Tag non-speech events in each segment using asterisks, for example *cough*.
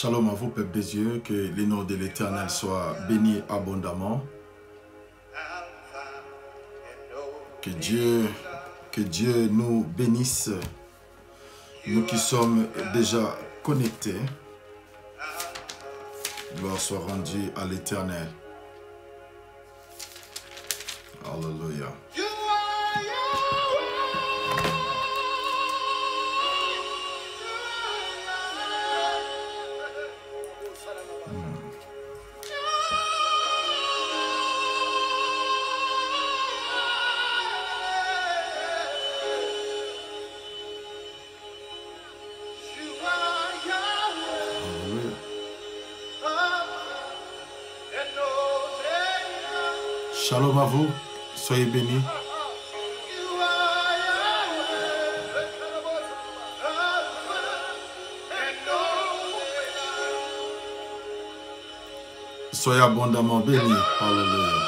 Shalom à vous, peuple des yeux, que les noms de l'Éternel soient bénis abondamment. Que Dieu, que Dieu nous bénisse, nous qui sommes déjà connectés. Gloire soit rendue à l'Éternel. Alléluia. Alléluia. Abondamment bénis. Alléluia.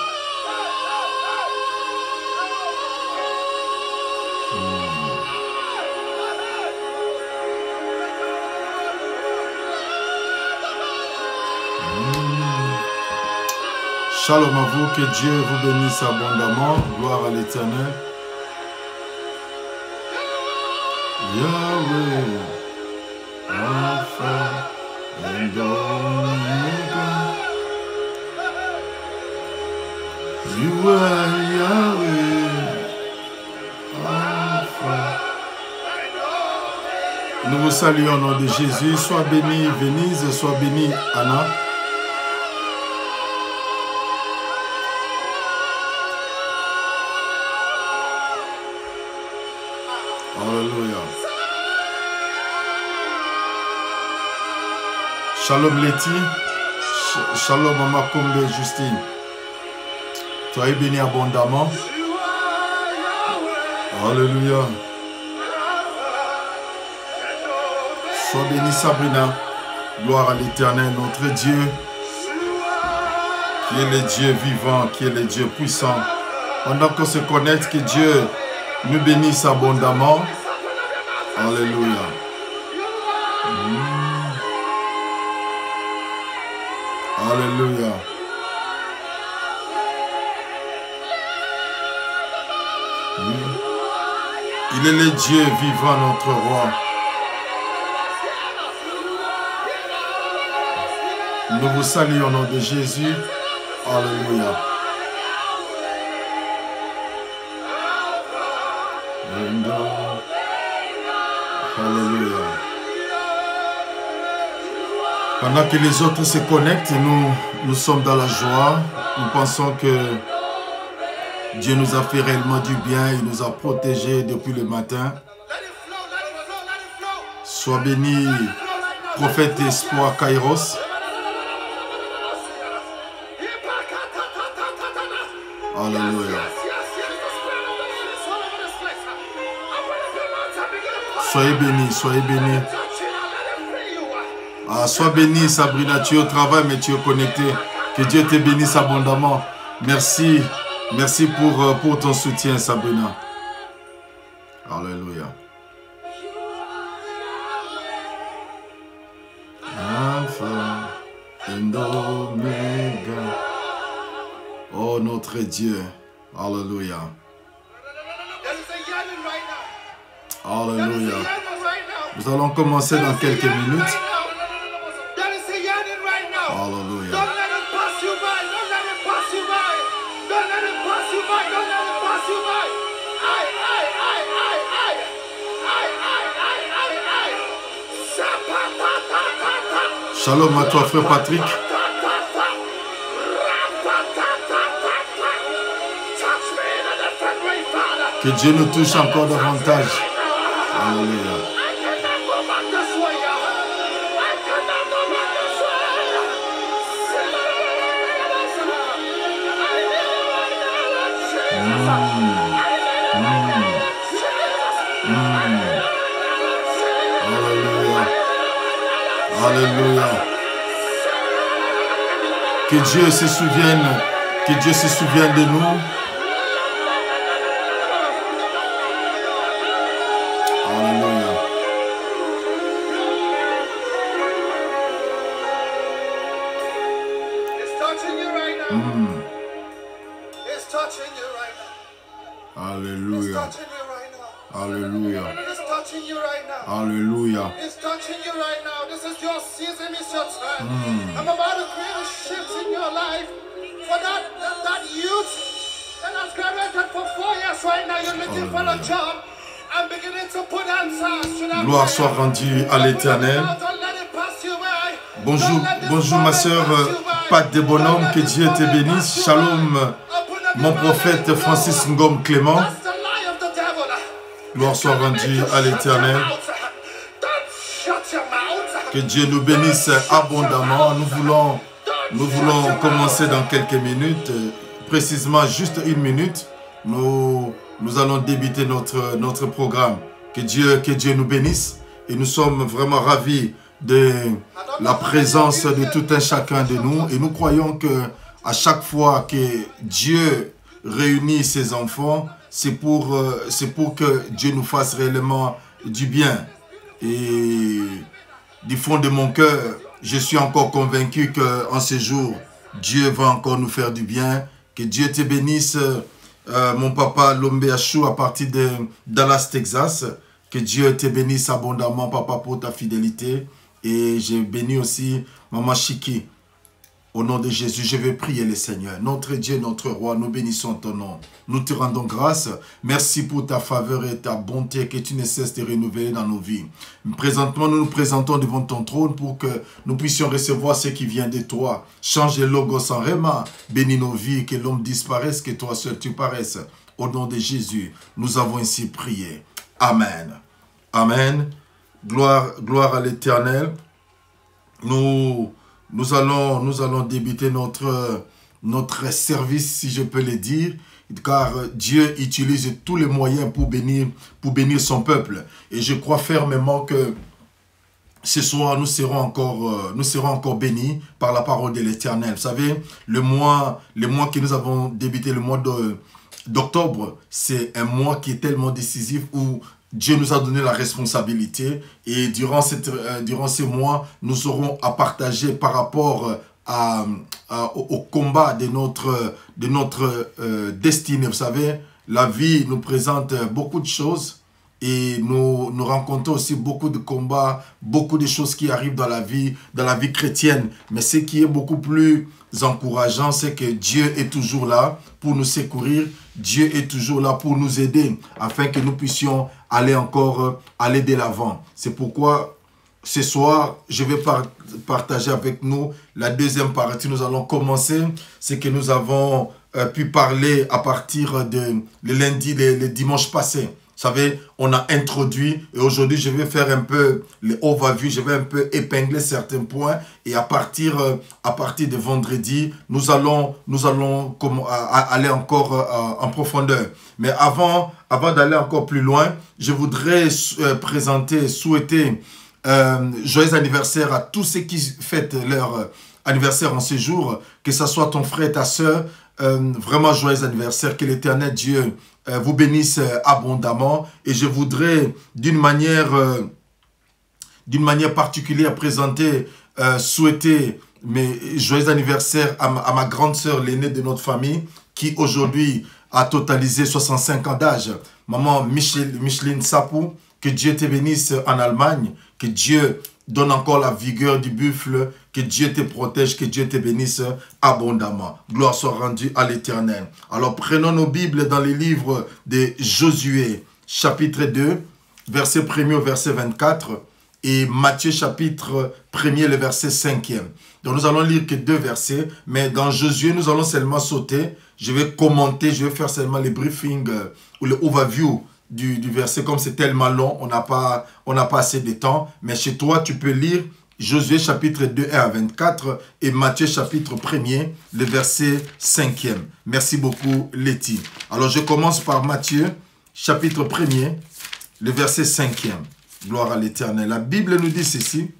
Shalom à vous, que Dieu vous bénisse abondamment. Gloire à l'éternel. Yahweh, Alpha and Nous vous saluons au nom de Jésus. Sois béni, Venise, sois béni, Anna. Alléluia. Shalom Letty. Sh- Shalom Mama Kombe Justine. Soyez bénis abondamment. Alléluia. Sois béni Sabrina. Gloire à l'éternel, notre Dieu, qui est le Dieu vivant, qui est le Dieu puissant. Pendant qu'on se connecte, que Dieu nous bénisse abondamment. Alléluia. Il est le Dieu vivant, notre roi. Nous vous saluons au nom de Jésus. Alléluia. Alléluia. Pendant que les autres se connectent, nous, nous sommes dans la joie. Nous pensons que Dieu nous a fait réellement du bien. Il nous a protégés depuis le matin. Sois béni, prophète espoir Kairos. Alléluia. Soyez bénis, soyez bénis. Ah, sois béni, Sabrina. Tu es au travail, mais tu es connecté. Que Dieu te bénisse abondamment. Merci. Merci pour, euh, pour ton soutien, Sabrina. Alléluia. Alpha Omega. Oh, notre Dieu. Alléluia. Alléluia. Nous allons commencer dans quelques minutes. Shalom à toi, frère Patrick. Que Dieu nous touche encore davantage. Alléluia. Dieu se souvienne, que Dieu se souvienne de nous. À l'Éternel. Bonjour, bonjour ma by. Pat de Bonhomme, que Dieu te bénisse. Shalom, mon prophète Francis go. Ngom Clément. Gloire soit rendue à l'Éternel. Que Dieu nous bénisse abondamment. Nous voulons, nous voulons commencer dans quelques minutes, précisément juste une minute. Nous, nous allons débuter notre, notre programme. Que Dieu, que Dieu nous bénisse. Et nous sommes vraiment ravis de la présence de tout un chacun de nous. Et nous croyons que à chaque fois que Dieu réunit ses enfants, c'est pour, euh, pour que Dieu nous fasse réellement du bien. Et du fond de mon cœur, je suis encore convaincu qu'en ce jour, Dieu va encore nous faire du bien. Que Dieu te bénisse, euh, mon papa Lombe Achou, à partir de Dallas, Texas. Que Dieu te bénisse abondamment, papa, pour ta fidélité. Et j'ai béni aussi maman Chiki. Au nom de Jésus, je vais prier le Seigneur. Notre Dieu, notre roi, nous bénissons ton nom. Nous te rendons grâce. Merci pour ta faveur et ta bonté que tu ne cesses de renouveler dans nos vies. Présentement, nous nous présentons devant ton trône pour que nous puissions recevoir ce qui vient de toi. Change le logos en réma. Bénis nos vies, que l'homme disparaisse, que toi seul tu paraisses. Au nom de Jésus, nous avons ainsi prié. Amen. Amen. Gloire, à l'éternel. Nous, nous, allons, nous allons débuter notre, service, si je peux le dire, car Dieu utilise tous les moyens pour bénir, son peuple. Et je crois fermement que ce soir, nous serons encore, euh, nous serons encore bénis par la parole de l'Éternel. Vous savez, le mois, le mois que nous avons débuté, le mois de- d'octobre, c'est un mois qui est tellement décisif où Dieu nous a donné la responsabilité et durant, cette, euh, durant ces mois, nous aurons à partager par rapport euh, à, au combat de notre, de notre euh, destinée. Vous savez, la vie nous présente beaucoup de choses et nous, nous rencontrons aussi beaucoup de combats, beaucoup de choses qui arrivent dans la vie, dans la vie chrétienne. Mais ce qui est beaucoup plus encourageant, c'est que Dieu est toujours là pour nous secourir. Dieu est toujours là pour nous aider afin que nous puissions aller encore, euh, aller de l'avant. C'est pourquoi ce soir, je vais par- partager avec nous la deuxième partie. Nous allons commencer ce que nous avons euh, pu parler à partir de le lundi, le, le dimanche passé. Savez, on a introduit et aujourd'hui, je vais faire un peu le overview, je vais un peu épingler certains points et à partir, euh, de vendredi, nous allons, aller encore euh, en profondeur. Mais avant, d'aller encore plus loin, je voudrais euh, présenter, souhaiter joyeux anniversaire à tous ceux qui fêtent leur anniversaire en ce jour, que ce soit ton frère, ta soeur, vraiment joyeux anniversaire, que l'éternel Dieu vous bénisse euh, abondamment. Et je voudrais d'une manière, euh, manière particulière présenter, euh, souhaiter mes joyeux anniversaire à ma, grande sœur, l'aînée de notre famille, qui aujourd'hui a totalisé 65 ans d'âge. Maman Michel, Micheline Sapou, que Dieu te bénisse en Allemagne, que Dieu donne encore la vigueur du buffle, que Dieu te protège, que Dieu te bénisse abondamment. Gloire soit rendue à l'éternel. Alors prenons nos Bibles dans les livres de Josué, chapitre 2, verset 1er au verset 24, et Matthieu chapitre 1er, le verset 5e. Donc nous allons lire que deux versets, mais dans Josué, nous allons seulement sauter. Je vais commenter, je vais faire seulement les briefings euh, ou le overview du, verset. Comme c'est tellement long, on n'a pas, assez de temps. Mais chez toi, tu peux lire Josué chapitre 2, 1 à 24 et Matthieu chapitre 1er, le verset 5e. Merci beaucoup, Letty. Alors je commence par Matthieu chapitre 1er, le verset 5e. Gloire à l'éternel. La Bible nous dit ceci.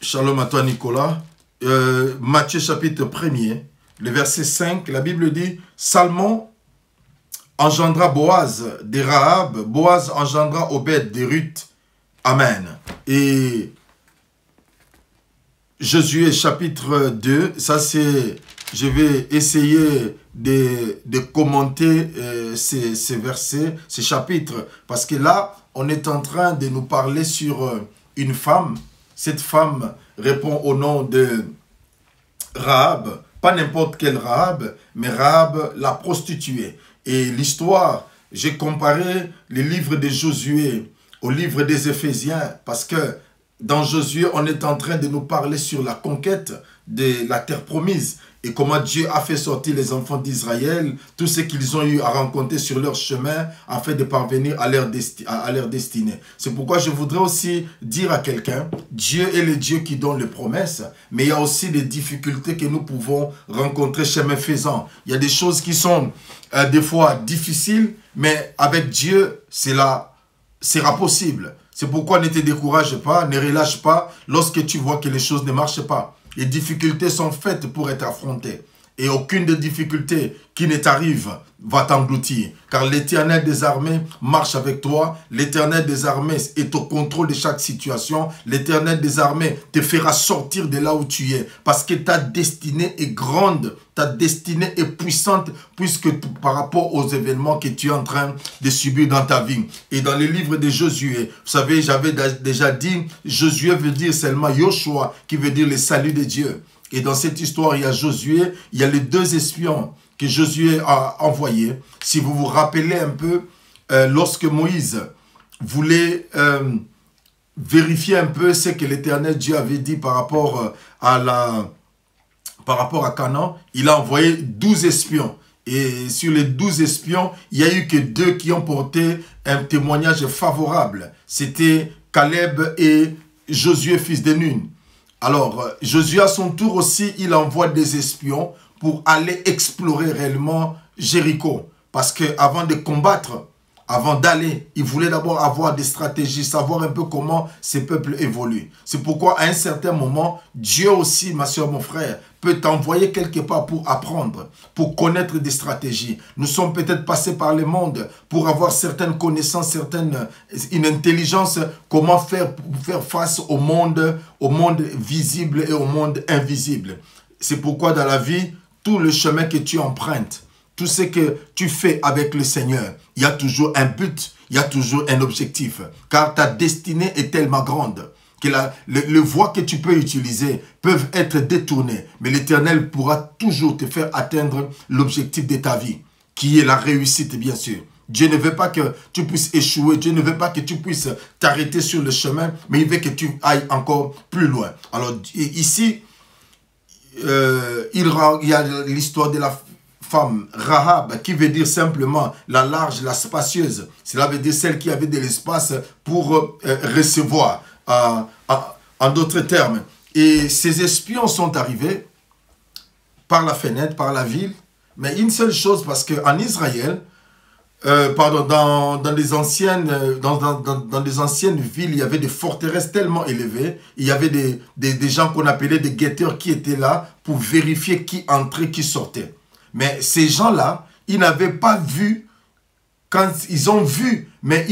Shalom à toi, Nicolas. Euh, Matthieu chapitre 1er, le verset 5, la Bible dit Salmon engendra Boaz de Rahab, Boaz engendra Obed de Ruth. Amen. Et Josué chapitre 2, ça c'est, je vais essayer de, de commenter euh, ces, ces, versets, ces chapitres, parce que là, on est en train de nous parler sur euh, une femme. Cette femme répond au nom de Rahab, pas n'importe quelle Rahab, mais Rahab la prostituée. Et l'histoire, j'ai comparé les livres de Josué au livre des Éphésiens, parce que dans Josué, on est en train de nous parler sur la conquête de la terre promise et comment Dieu a fait sortir les enfants d'Israël, tout ce qu'ils ont eu à rencontrer sur leur chemin afin de parvenir à leur, à leur destinée. C'est pourquoi je voudrais aussi dire à quelqu'un, Dieu est le Dieu qui donne les promesses, mais il y a aussi des difficultés que nous pouvons rencontrer chemin faisant. Il y a des choses qui sont euh, des fois difficiles, mais avec Dieu, cela sera possible. C'est pourquoi ne te décourage pas, ne relâche pas lorsque tu vois que les choses ne marchent pas. Les difficultés sont faites pour être affrontées. Et aucune des difficultés qui ne t'arrive va t'engloutir. Car l'éternel des armées marche avec toi. L'éternel des armées est au contrôle de chaque situation. L'éternel des armées te fera sortir de là où tu es. Parce que ta destinée est grande. Ta destinée est puissante puisque par rapport aux événements que tu es en train de subir dans ta vie. Et dans le livre de Josué, vous savez, j'avais déjà dit, Josué veut dire seulement Yoshua, qui veut dire le salut de Dieu. Et dans cette histoire, il y a Josué, il y a les deux espions que Josué a envoyés. Si vous vous rappelez un peu, euh, lorsque Moïse voulait euh, vérifier un peu ce que l'Éternel Dieu avait dit par rapport euh, à la par rapport à Canaan, il a envoyé douze espions. Et sur les douze espions, il n'y a eu que deux qui ont porté un témoignage favorable. C'était Caleb et Josué, fils de Nun. Alors, euh, Josué à son tour aussi, il envoie des espions pour aller explorer réellement Jéricho. Parce qu'avant de combattre, avant d'aller, il voulait d'abord avoir des stratégies, savoir un peu comment ces peuples évoluent. C'est pourquoi à un certain moment, Dieu aussi, ma soeur, mon frère, peut t'envoyer quelque part pour apprendre, pour connaître des stratégies. Nous sommes peut-être passés par le monde pour avoir certaines connaissances, certaines, une intelligence, comment faire pour faire face au monde, au monde visible et au monde invisible. C'est pourquoi dans la vie, tout le chemin que tu empruntes, tout ce que tu fais avec le Seigneur, il y a toujours un but, il y a toujours un objectif. Car ta destinée est tellement grande que la, le, voie que tu peux utiliser peuvent être détournées. Mais l'Éternel pourra toujours te faire atteindre l'objectif de ta vie, qui est la réussite, bien sûr. Dieu ne veut pas que tu puisses échouer. Dieu ne veut pas que tu puisses t'arrêter sur le chemin, mais il veut que tu ailles encore plus loin. Alors ici, euh, il y a l'histoire de la femme, Rahab, qui veut dire simplement la large, la spacieuse. Cela veut dire celle qui avait de l'espace pour euh, recevoir, en d'autres termes. Et ces espions sont arrivés par la fenêtre, par la ville. Mais une seule chose, parce qu'en Israël, euh, pardon, dans, dans, les anciennes, dans, dans, dans, les anciennes villes, il y avait des forteresses tellement élevées. Il y avait des, des, des gens qu'on appelait des guetteurs qui étaient là pour vérifier qui entrait, qui sortait. Mais ces gens-là, ils n'avaient pas vu, quand ils ont vu, mais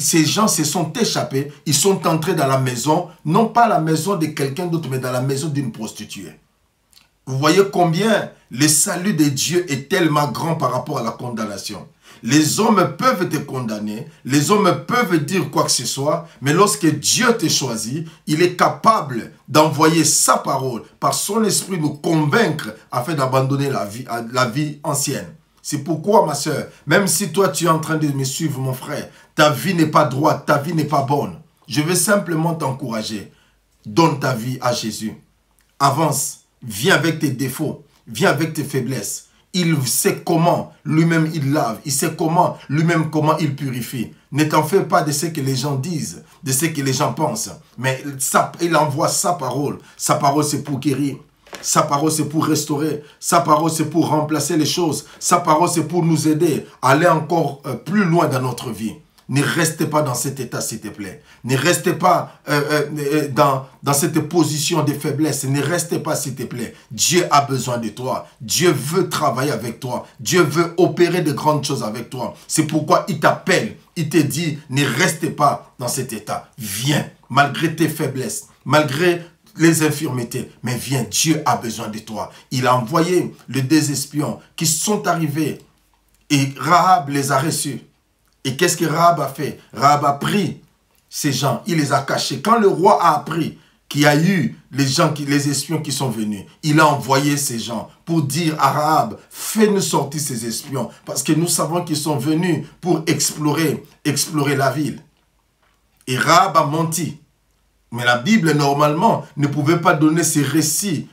ces gens se sont échappés, ils sont entrés dans la maison, non pas la maison de quelqu'un d'autre, mais dans la maison d'une prostituée. Vous voyez combien le salut de Dieu est tellement grand par rapport à la condamnation. Les hommes peuvent te condamner, les hommes peuvent dire quoi que ce soit, mais lorsque Dieu te choisit, il est capable d'envoyer sa parole par son esprit nous convaincre afin d'abandonner la vie, la vie ancienne. C'est pourquoi, ma soeur, même si toi tu es en train de me suivre, mon frère, ta vie n'est pas droite, ta vie n'est pas bonne. Je veux simplement t'encourager. Donne ta vie à Jésus. Avance. Viens avec tes défauts. Viens avec tes faiblesses. Il sait comment lui-même il lave. Il sait comment lui-même comment il purifie. Ne t'en fais pas de ce que les gens disent, de ce que les gens pensent. Mais il envoie sa parole. Sa parole, c'est pour guérir. Sa parole, c'est pour restaurer. Sa parole, c'est pour remplacer les choses. Sa parole, c'est pour nous aider à aller encore euh, plus loin dans notre vie. Ne restez pas dans cet état, s'il te plaît. Ne restez pas euh, euh, euh, dans, cette position de faiblesse. Ne restez pas, s'il te plaît. Dieu a besoin de toi. Dieu veut travailler avec toi. Dieu veut opérer de grandes choses avec toi. C'est pourquoi il t'appelle. Il te dit, ne restez pas dans cet état. Viens, malgré tes faiblesses, malgré les infirmités. Mais viens, Dieu a besoin de toi. Il a envoyé les deux espions qui sont arrivés et Rahab les a reçus. Et qu'est-ce que Rahab a fait? Rahab a pris ces gens, il les a cachés. Quand le roi a appris qu'il y a eu les espions qui sont venus, il a envoyé ces gens pour dire à Rahab, fais-nous sortir ces espions, parce que nous savons qu'ils sont venus pour explorer, explorer la ville. Et Rahab a menti. Mais la Bible, normalement, ne pouvait pas donner ces récits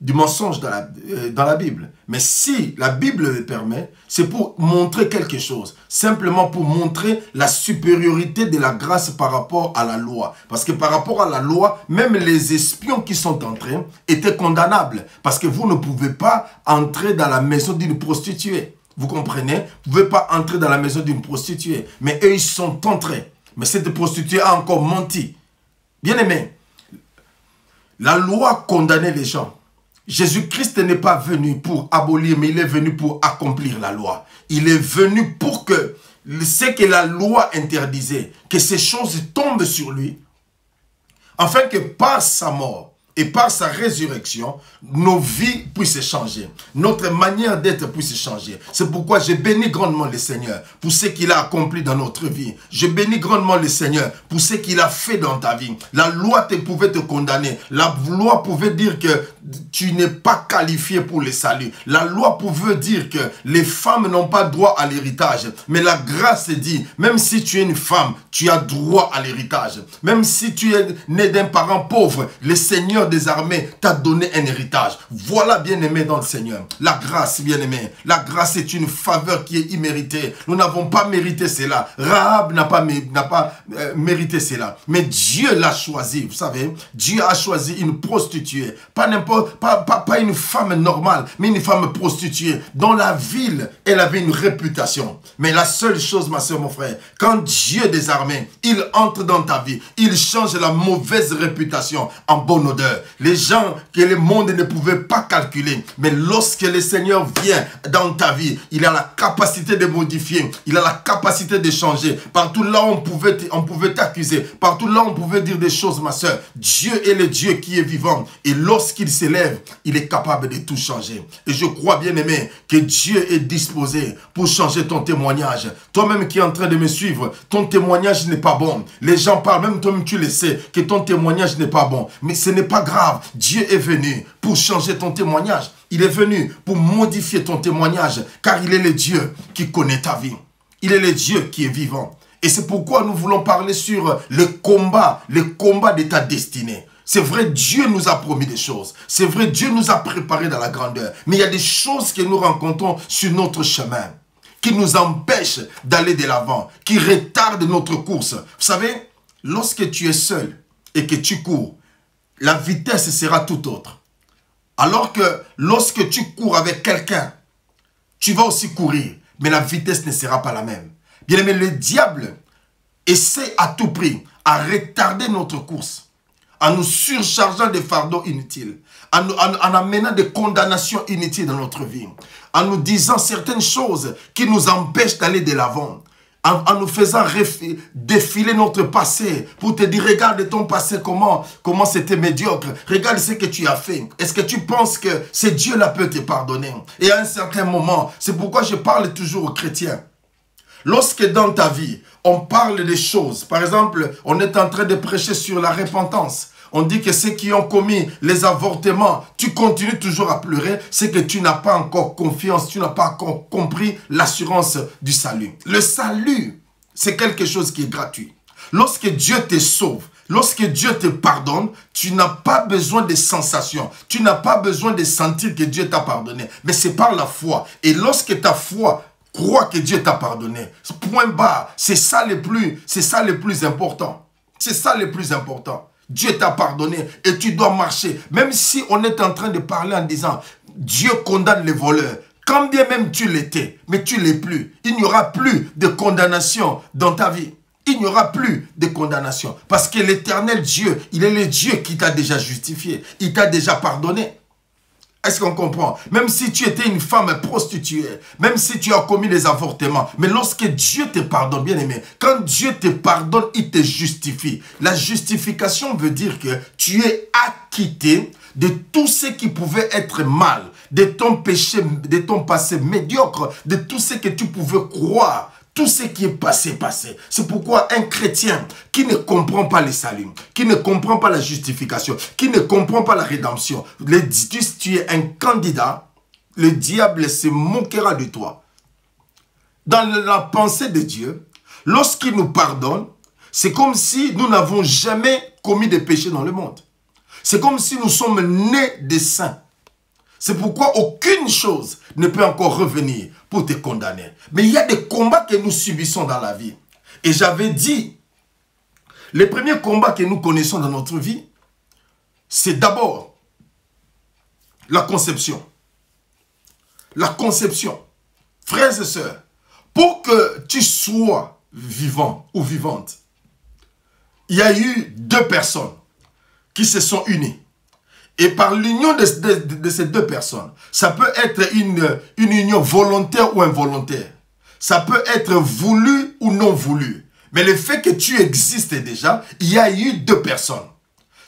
du mensonge dans la, euh, dans la Bible. Mais si la Bible le permet, c'est pour montrer quelque chose. Simplement pour montrer la supériorité de la grâce par rapport à la loi. Parce que par rapport à la loi, même les espions qui sont entrés étaient condamnables. Parce que vous ne pouvez pas entrer dans la maison d'une prostituée. Vous comprenez? Vous ne pouvez pas entrer dans la maison d'une prostituée. Mais eux, ils sont entrés. Mais cette prostituée a encore menti. Bien aimé, la loi condamnait les gens. Jésus-Christ n'est pas venu pour abolir, mais il est venu pour accomplir la loi. Il est venu pour que ce que la loi interdisait, que ces choses tombent sur lui, afin que par sa mort, et par sa résurrection, nos vies puissent changer. Notre manière d'être puisse changer. C'est pourquoi je bénis grandement le Seigneur pour ce qu'il a accompli dans notre vie. Je bénis grandement le Seigneur pour ce qu'il a fait dans ta vie. La loi pouvait te condamner. La loi pouvait dire que tu n'es pas qualifié pour le salut. La loi pouvait dire que les femmes n'ont pas droit à l'héritage. Mais la grâce dit, même si tu es une femme, tu as droit à l'héritage. Même si tu es né d'un parent pauvre, le Seigneur des armées t'a donné un héritage. Voilà, bien-aimé dans le Seigneur. La grâce, bien-aimé. La grâce est une faveur qui est imméritée. Nous n'avons pas mérité cela. Rahab n'a pas, euh, mérité cela. Mais Dieu l'a choisi. Vous savez, Dieu a choisi une prostituée. Pas une femme normale, mais une femme prostituée. Dans la ville, elle avait une réputation. Mais la seule chose, ma soeur, mon frère, quand Dieu des il entre dans ta vie, il change la mauvaise réputation en bonne odeur. Les gens que le monde ne pouvait pas calculer. Mais lorsque le Seigneur vient dans ta vie, il a la capacité de modifier. Il a la capacité de changer. Partout là on pouvait, on pouvait t'accuser. Partout là on pouvait dire des choses, ma soeur. Dieu est le Dieu qui est vivant. Et lorsqu'il s'élève, il est capable de tout changer. Et je crois bien aimé que Dieu est disposé pour changer ton témoignage. Toi-même qui es en train de me suivre, ton témoignage n'est pas bon. Les gens parlent, même toi-même tu le sais, que ton témoignage n'est pas bon. Mais ce n'est pas grave. Dieu est venu pour changer ton témoignage. Il est venu pour modifier ton témoignage, car il est le Dieu qui connaît ta vie. Il est le Dieu qui est vivant. Et c'est pourquoi nous voulons parler sur le combat, le combat de ta destinée. C'est vrai, Dieu nous a promis des choses. C'est vrai, Dieu nous a préparé dans la grandeur. Mais il y a des choses que nous rencontrons sur notre chemin qui nous empêchent d'aller de l'avant, qui retardent notre course. Vous savez, lorsque tu es seul et que tu cours, la vitesse sera tout autre. Alors que lorsque tu cours avec quelqu'un, tu vas aussi courir, mais la vitesse ne sera pas la même. Bien aimé, le diable essaie à tout prix à retarder notre course, en nous surchargeant des fardeaux inutiles, en, en amenant des condamnations inutiles dans notre vie, en nous disant certaines choses qui nous empêchent d'aller de l'avant en, nous faisant défiler notre passé pour te dire, regarde ton passé, comment comment c'était médiocre. Regarde ce que tu as fait. Est-ce que tu penses que c'est Dieu là peut te pardonner? Et à un certain moment, c'est pourquoi je parle toujours aux chrétiens. Lorsque dans ta vie, on parle des choses, par exemple, on est en train de prêcher sur la repentance, on dit que ceux qui ont commis les avortements, tu continues toujours à pleurer, c'est que tu n'as pas encore confiance, tu n'as pas encore compris l'assurance du salut. Le salut, c'est quelque chose qui est gratuit. Lorsque Dieu te sauve, Lorsque Dieu te pardonne, tu n'as pas besoin de sensations. Tu n'as pas besoin de sentir que Dieu t'a pardonné. Mais c'est par la foi. Et lorsque ta foi croit que Dieu t'a pardonné, point bas, c'est ça le plus, c'est ça le plus important. C'est ça le plus important. Dieu t'a pardonné et tu dois marcher. Même si on est en train de parler en disant Dieu condamne les voleurs. Quand bien même tu l'étais, mais tu l'es plus. Il n'y aura plus de condamnation dans ta vie. Il n'y aura plus de condamnation. Parce que l'éternel Dieu, il est le Dieu qui t'a déjà justifié. Il t'a déjà pardonné. Est-ce qu'on comprend? Même si tu étais une femme prostituée, même si tu as commis des avortements, mais lorsque Dieu te pardonne, bien aimé, quand Dieu te pardonne, il te justifie. La justification veut dire que tu es acquitté de tout ce qui pouvait être mal, de ton péché, de ton passé médiocre, de tout ce que tu pouvais croire tout ce qui est passé, passé. C'est pourquoi un chrétien qui ne comprend pas le salut, qui ne comprend pas la justification, qui ne comprend pas la rédemption, le, si tu es un candidat, le diable se moquera de toi. Dans la pensée de Dieu, lorsqu'il nous pardonne, c'est comme si nous n'avons jamais commis de péché dans le monde. C'est comme si nous sommes nés des saints. C'est pourquoi aucune chose ne peut encore revenir pour te condamner. Mais il y a des combats que nous subissons dans la vie. Et j'avais dit, les premiers combats que nous connaissons dans notre vie, c'est d'abord la conception. La conception. Frères et sœurs, pour que tu sois vivant ou vivante, il y a eu deux personnes qui se sont unies. Et par l'union de, ces deux personnes, ça peut être une, une union volontaire ou involontaire. Ça peut être voulu ou non voulu. Mais le fait que tu existes déjà, il y a eu deux personnes.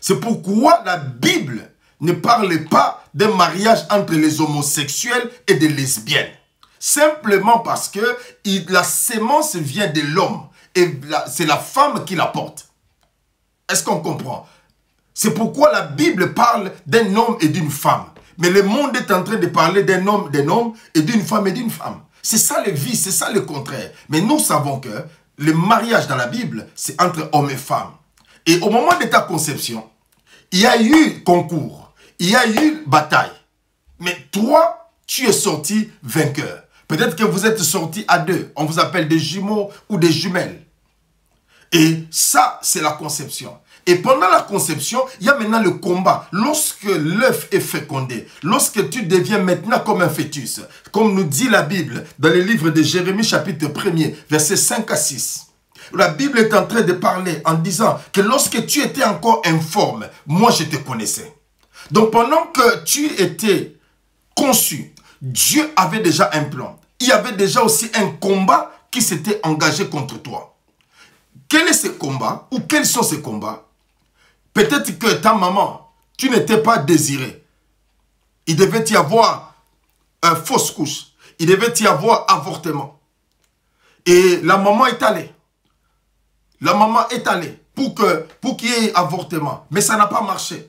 C'est pourquoi la Bible ne parle pas d'un mariage entre les homosexuels et des lesbiennes. Simplement parce que la sémence vient de l'homme et c'est la femme qui la porte. Est-ce qu'on comprend? C'est pourquoi la Bible parle d'un homme et d'une femme. Mais le monde est en train de parler d'un homme, d'un homme et d'une femme et d'une femme. C'est ça le vie, c'est ça le contraire. Mais nous savons que le mariage dans la Bible, c'est entre homme et femme. Et au moment de ta conception, il y a eu concours, il y a eu bataille. Mais toi, tu es sorti vainqueur. Peut-être que vous êtes sorti à deux. On vous appelle des jumeaux ou des jumelles. Et ça, c'est la conception. Et pendant la conception, il y a maintenant le combat. Lorsque l'œuf est fécondé, lorsque tu deviens maintenant comme un fœtus, comme nous dit la Bible dans le livre de Jérémie chapitre 1er, versets 5 à 6. La Bible est en train de parler en disant que lorsque tu étais encore informe, moi je te connaissais. Donc pendant que tu étais conçu, Dieu avait déjà un plan. Il y avait déjà aussi un combat qui s'était engagé contre toi. Quel est ce combat ou quels sont ces combats? Peut-être que ta maman, tu n'étais pas désiré. Il devait y avoir une fausse couche. Il devait y avoir avortement. Et la maman est allée. La maman est allée pour qu'il pour y ait avortement. Mais ça n'a pas marché.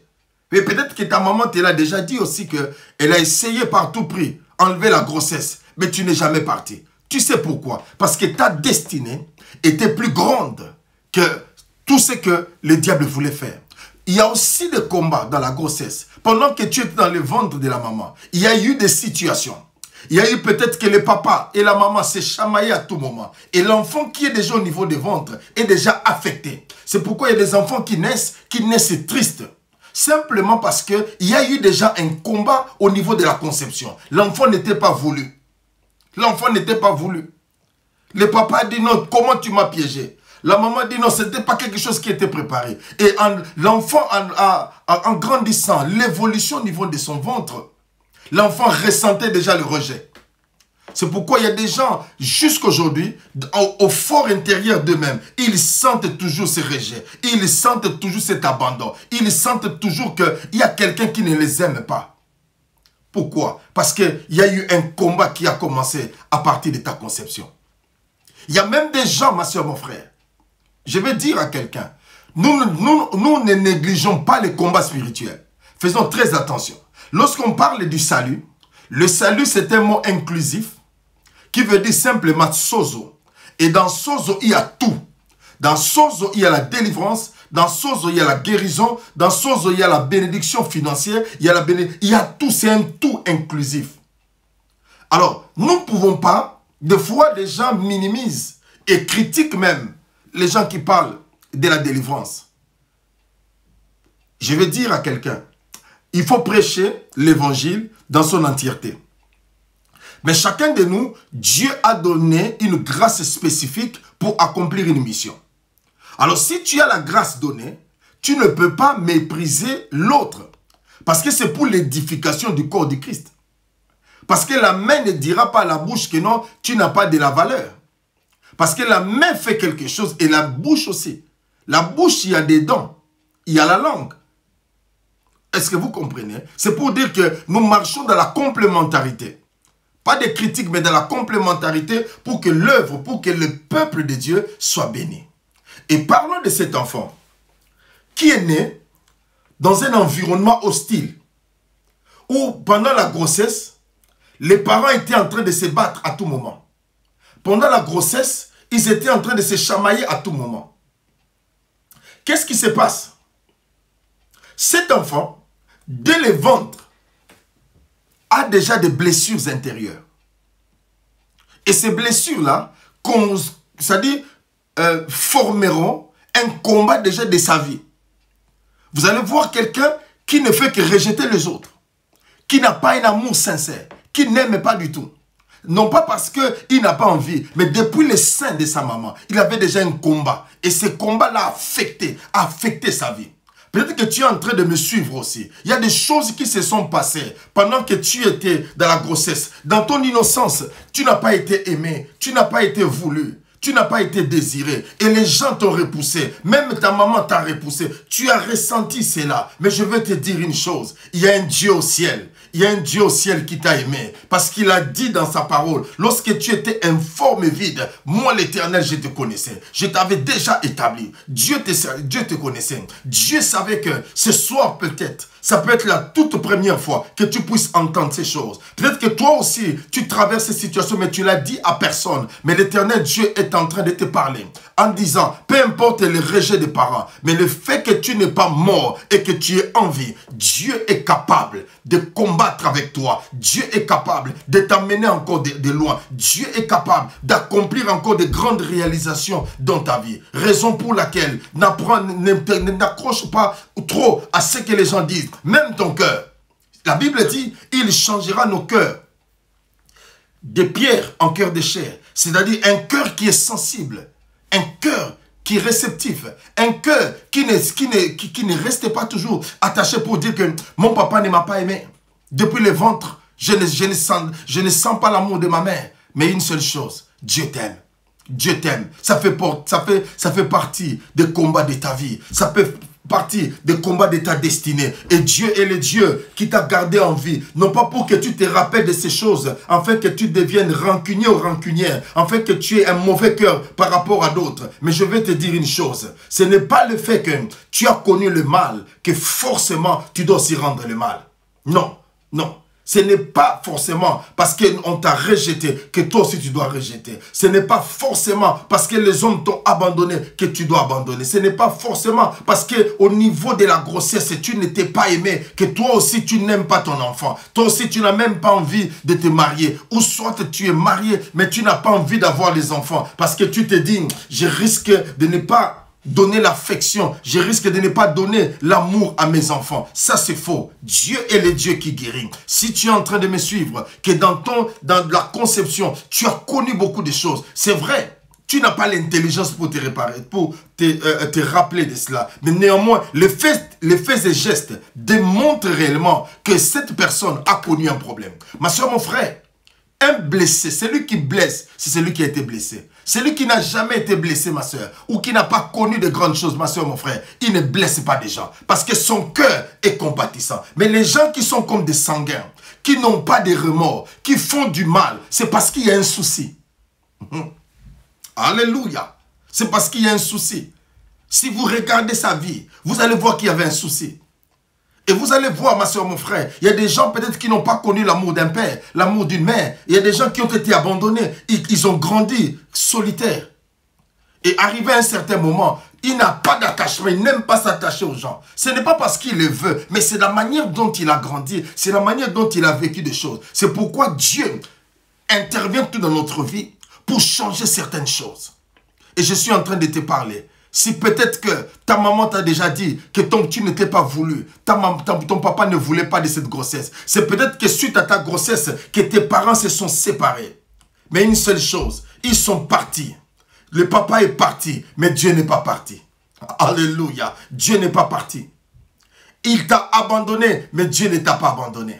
Mais peut-être que ta maman te l'a déjà dit aussi qu'elle a essayé par tout prix enlever la grossesse. Mais tu n'es jamais parti. Tu sais pourquoi? Parce que ta destinée était plus grande que tout ce que le diable voulait faire. Il y a aussi des combats dans la grossesse. Pendant que tu étais dans le ventre de la maman, il y a eu des situations. Il y a eu peut-être que le papa et la maman s'est chamaillés à tout moment. Et l'enfant qui est déjà au niveau du ventre est déjà affecté. C'est pourquoi il y a des enfants qui naissent, qui naissent tristes. Simplement parce qu'il y a eu déjà un combat au niveau de la conception. L'enfant n'était pas voulu. L'enfant n'était pas voulu. Le papa dit non, comment tu m'as piégé? La maman dit non, ce n'était pas quelque chose qui était préparé. Et l'enfant, en, grandissant, l'évolution au niveau de son ventre, l'enfant ressentait déjà le rejet. C'est pourquoi il y a des gens, jusqu'aujourd'hui, au, au, fort intérieur d'eux-mêmes, ils sentent toujours ce rejet. Ils sentent toujours cet abandon. Ils sentent toujours qu'il y a quelqu'un qui ne les aime pas. Pourquoi? Parce qu'il y a eu un combat qui a commencé à partir de ta conception. Il y a même des gens, ma soeur, mon frère, je vais dire à quelqu'un, nous, ne négligeons pas les combats spirituels. Faisons très attention. Lorsqu'on parle du salut, le salut c'est un mot inclusif qui veut dire simplement sozo. Et dans sozo, il y a tout. Dans sozo, il y a la délivrance. Dans sozo, il y a la guérison. Dans sozo, il y a la bénédiction financière. Il y a, il y a tout. C'est un tout inclusif. Alors, nous ne pouvons pas, des fois, les gens minimisent et critiquent même les gens qui parlent de la délivrance. Je vais dire à quelqu'un, il faut prêcher l'évangile dans son entièreté. Mais chacun de nous, Dieu a donné une grâce spécifique pour accomplir une mission. Alors si tu as la grâce donnée, tu ne peux pas mépriser l'autre. Parce que c'est pour l'édification du corps du Christ. Parce que la main ne dira pas à la bouche que non, tu n'as pas de la valeur. Parce que la main fait quelque chose et la bouche aussi. La bouche, il y a des dents. Il y a la langue. Est-ce que vous comprenez? C'est pour dire que nous marchons dans la complémentarité. Pas de critiques, mais dans la complémentarité pour que l'œuvre, pour que le peuple de Dieu soit béni. Et parlons de cet enfant qui est né dans un environnement hostile, où pendant la grossesse, les parents étaient en train de se battre à tout moment. Pendant la grossesse, ils étaient en train de se chamailler à tout moment. Qu'est-ce qui se passe? Cet enfant, dès le ventre, a déjà des blessures intérieures. Et ces blessures-là, c'est-à-dire, euh, formeront un combat déjà de sa vie. Vous allez voir quelqu'un qui ne fait que rejeter les autres, qui n'a pas un amour sincère, qui n'aime pas du tout. Non pas parce qu'il n'a pas envie, mais depuis le sein de sa maman, il avait déjà un combat. Et ce combat l'a affecté, affecté sa vie. Peut-être que tu es en train de me suivre aussi. Il y a des choses qui se sont passées pendant que tu étais dans la grossesse. Dans ton innocence, tu n'as pas été aimé, tu n'as pas été voulu. Tu n'as pas été désiré et les gens t'ont repoussé. Même ta maman t'a repoussé. Tu as ressenti cela. Mais je veux te dire une chose. Il y a un Dieu au ciel. Il y a un Dieu au ciel qui t'a aimé. Parce qu'il a dit dans sa parole, lorsque tu étais informe et vide, moi l'éternel, je te connaissais. Je t'avais déjà établi. Dieu te, Dieu te connaissait. Dieu savait que ce soir peut-être, ça peut être la toute première fois que tu puisses entendre ces choses. Peut-être que toi aussi, tu traverses ces situations, mais tu l'as dit à personne. Mais l'éternel Dieu est en train de te parler en disant, peu importe le rejet des parents, mais le fait que tu n'es pas mort et que tu es en vie, Dieu est capable de combattre avec toi. Dieu est capable de t'amener encore de, loin. Dieu est capable d'accomplir encore de grandes réalisations dans ta vie. Raison pour laquelle n'accroche pas trop à ce que les gens disent, même ton cœur. La Bible dit, il changera nos cœurs de pierre en cœur de chair. C'est-à-dire un cœur qui est sensible un cœur qui est réceptif, un cœur qui ne, qui, ne, qui, ne reste pas toujours attaché pour dire que mon papa ne m'a pas aimé. Depuis le ventre, je ne, sens pas l'amour de ma mère. Mais une seule chose, Dieu t'aime. Dieu t'aime. Ça fait, ça, fait, ça fait partie des combats de ta vie. Ça peut partie des combats de ta destinée. Et Dieu est le Dieu qui t'a gardé en vie. Non pas pour que tu te rappelles de ces choses, afin que tu deviennes rancunier ou rancunière, afin que tu aies un mauvais cœur par rapport à d'autres. Mais je vais te dire une chose. Ce n'est pas le fait que tu as connu le mal que forcément tu dois s'y rendre le mal. Non, non. Ce n'est pas forcément parce qu'on t'a rejeté que toi aussi tu dois rejeter. Ce n'est pas forcément parce que les hommes t'ont abandonné que tu dois abandonner. Ce n'est pas forcément parce que au niveau de la grossesse, tu n'étais pas aimé que toi aussi tu n'aimes pas ton enfant. Toi aussi tu n'as même pas envie de te marier. Ou soit tu es marié mais tu n'as pas envie d'avoir les enfants parce que tu te dis, je risque de ne pas donner l'affection, je risque de ne pas donner l'amour à mes enfants. Ça, c'est faux. Dieu est le Dieu qui guérit. Si tu es en train de me suivre, que dans, ton, dans la conception, tu as connu beaucoup de choses, c'est vrai. Tu n'as pas l'intelligence pour te réparer, pour te, euh, te, rappeler de cela. Mais néanmoins, les faits, les faits et gestes démontrent réellement que cette personne a connu un problème. Ma soeur, mon frère, un blessé, celui qui blesse, c'est celui qui a été blessé. Celui qui n'a jamais été blessé, ma soeur, ou qui n'a pas connu de grandes choses, ma soeur, mon frère, il ne blesse pas des gens. Parce que son cœur est compatissant. Mais les gens qui sont comme des sanguins, qui n'ont pas de remords, qui font du mal, c'est parce qu'il y a un souci. Mhm. Alléluia. C'est parce qu'il y a un souci. Si vous regardez sa vie, vous allez voir qu'il y avait un souci. Et vous allez voir, ma soeur, mon frère, il y a des gens peut-être qui n'ont pas connu l'amour d'un père, l'amour d'une mère. Il y a des gens qui ont été abandonnés. Ils, ont grandi solitaires. Et arrivé à un certain moment, il n'a pas d'attachement, il n'aime pas s'attacher aux gens. Ce n'est pas parce qu'il le veut, mais c'est la manière dont il a grandi, c'est la manière dont il a vécu des choses. C'est pourquoi Dieu intervient tout dans notre vie pour changer certaines choses. Et je suis en train de te parler si peut-être que ta maman t'a déjà dit que ton, tu n'étais pas voulu, ton papa ne voulait pas de cette grossesse, c'est peut-être que suite à ta grossesse que tes parents se sont séparés. Mais une seule chose, ils sont partis. Le papa est parti, mais Dieu n'est pas parti. Alléluia. Dieu n'est pas parti. Il t'a abandonné, mais Dieu ne t'a pas abandonné.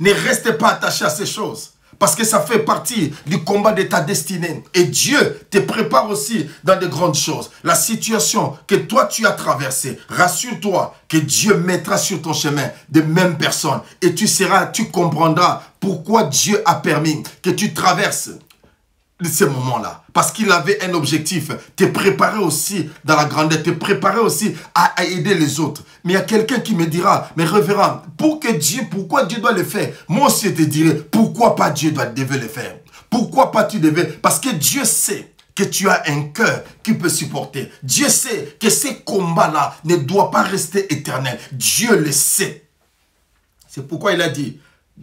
Ne restez pas attaché à ces choses. Parce que ça fait partie du combat de ta destinée. Et Dieu te prépare aussi dans de grandes choses. La situation que toi tu as traversée, rassure-toi que Dieu mettra sur ton chemin de mêmes personnes. Et tu seras, tu comprendras pourquoi Dieu a permis que tu traverses ces moments-là. Parce qu'il avait un objectif, te préparer aussi dans la grandeur, te préparer aussi à, aider les autres. Mais il y a quelqu'un qui me dira, mais révérend, pour que Dieu, pourquoi Dieu doit le faire? Moi aussi, je te dirais, pourquoi pas Dieu doit, devait le faire? Pourquoi pas tu devais? Parce que Dieu sait que tu as un cœur qui peut supporter. Dieu sait que ces combats-là ne doivent pas rester éternels. Dieu le sait. C'est pourquoi il a dit,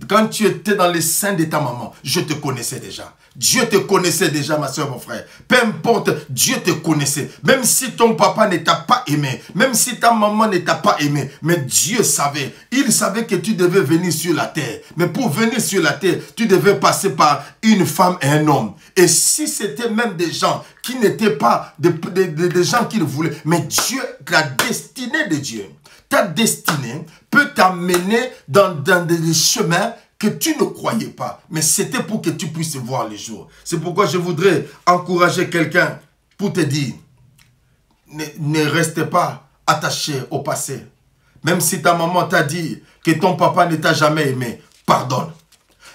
quand tu étais dans les seins de ta maman, je te connaissais déjà. Dieu te connaissait déjà, ma soeur, mon frère. Peu importe, Dieu te connaissait. Même si ton papa ne t'a pas aimé, même si ta maman ne t'a pas aimé, mais Dieu savait. Il savait que tu devais venir sur la terre. Mais pour venir sur la terre, tu devais passer par une femme et un homme. Et si c'était même des gens qui n'étaient pas des, des, gens qu'il voulait, mais Dieu, la destinée de Dieu, ta destinée peut t'amener dans, dans des chemins que tu ne croyais pas, mais c'était pour que tu puisses voir les jours. C'est pourquoi je voudrais encourager quelqu'un pour te dire, ne, ne restez pas attaché au passé. Même si ta maman t'a dit que ton papa ne t'a jamais aimé, pardonne.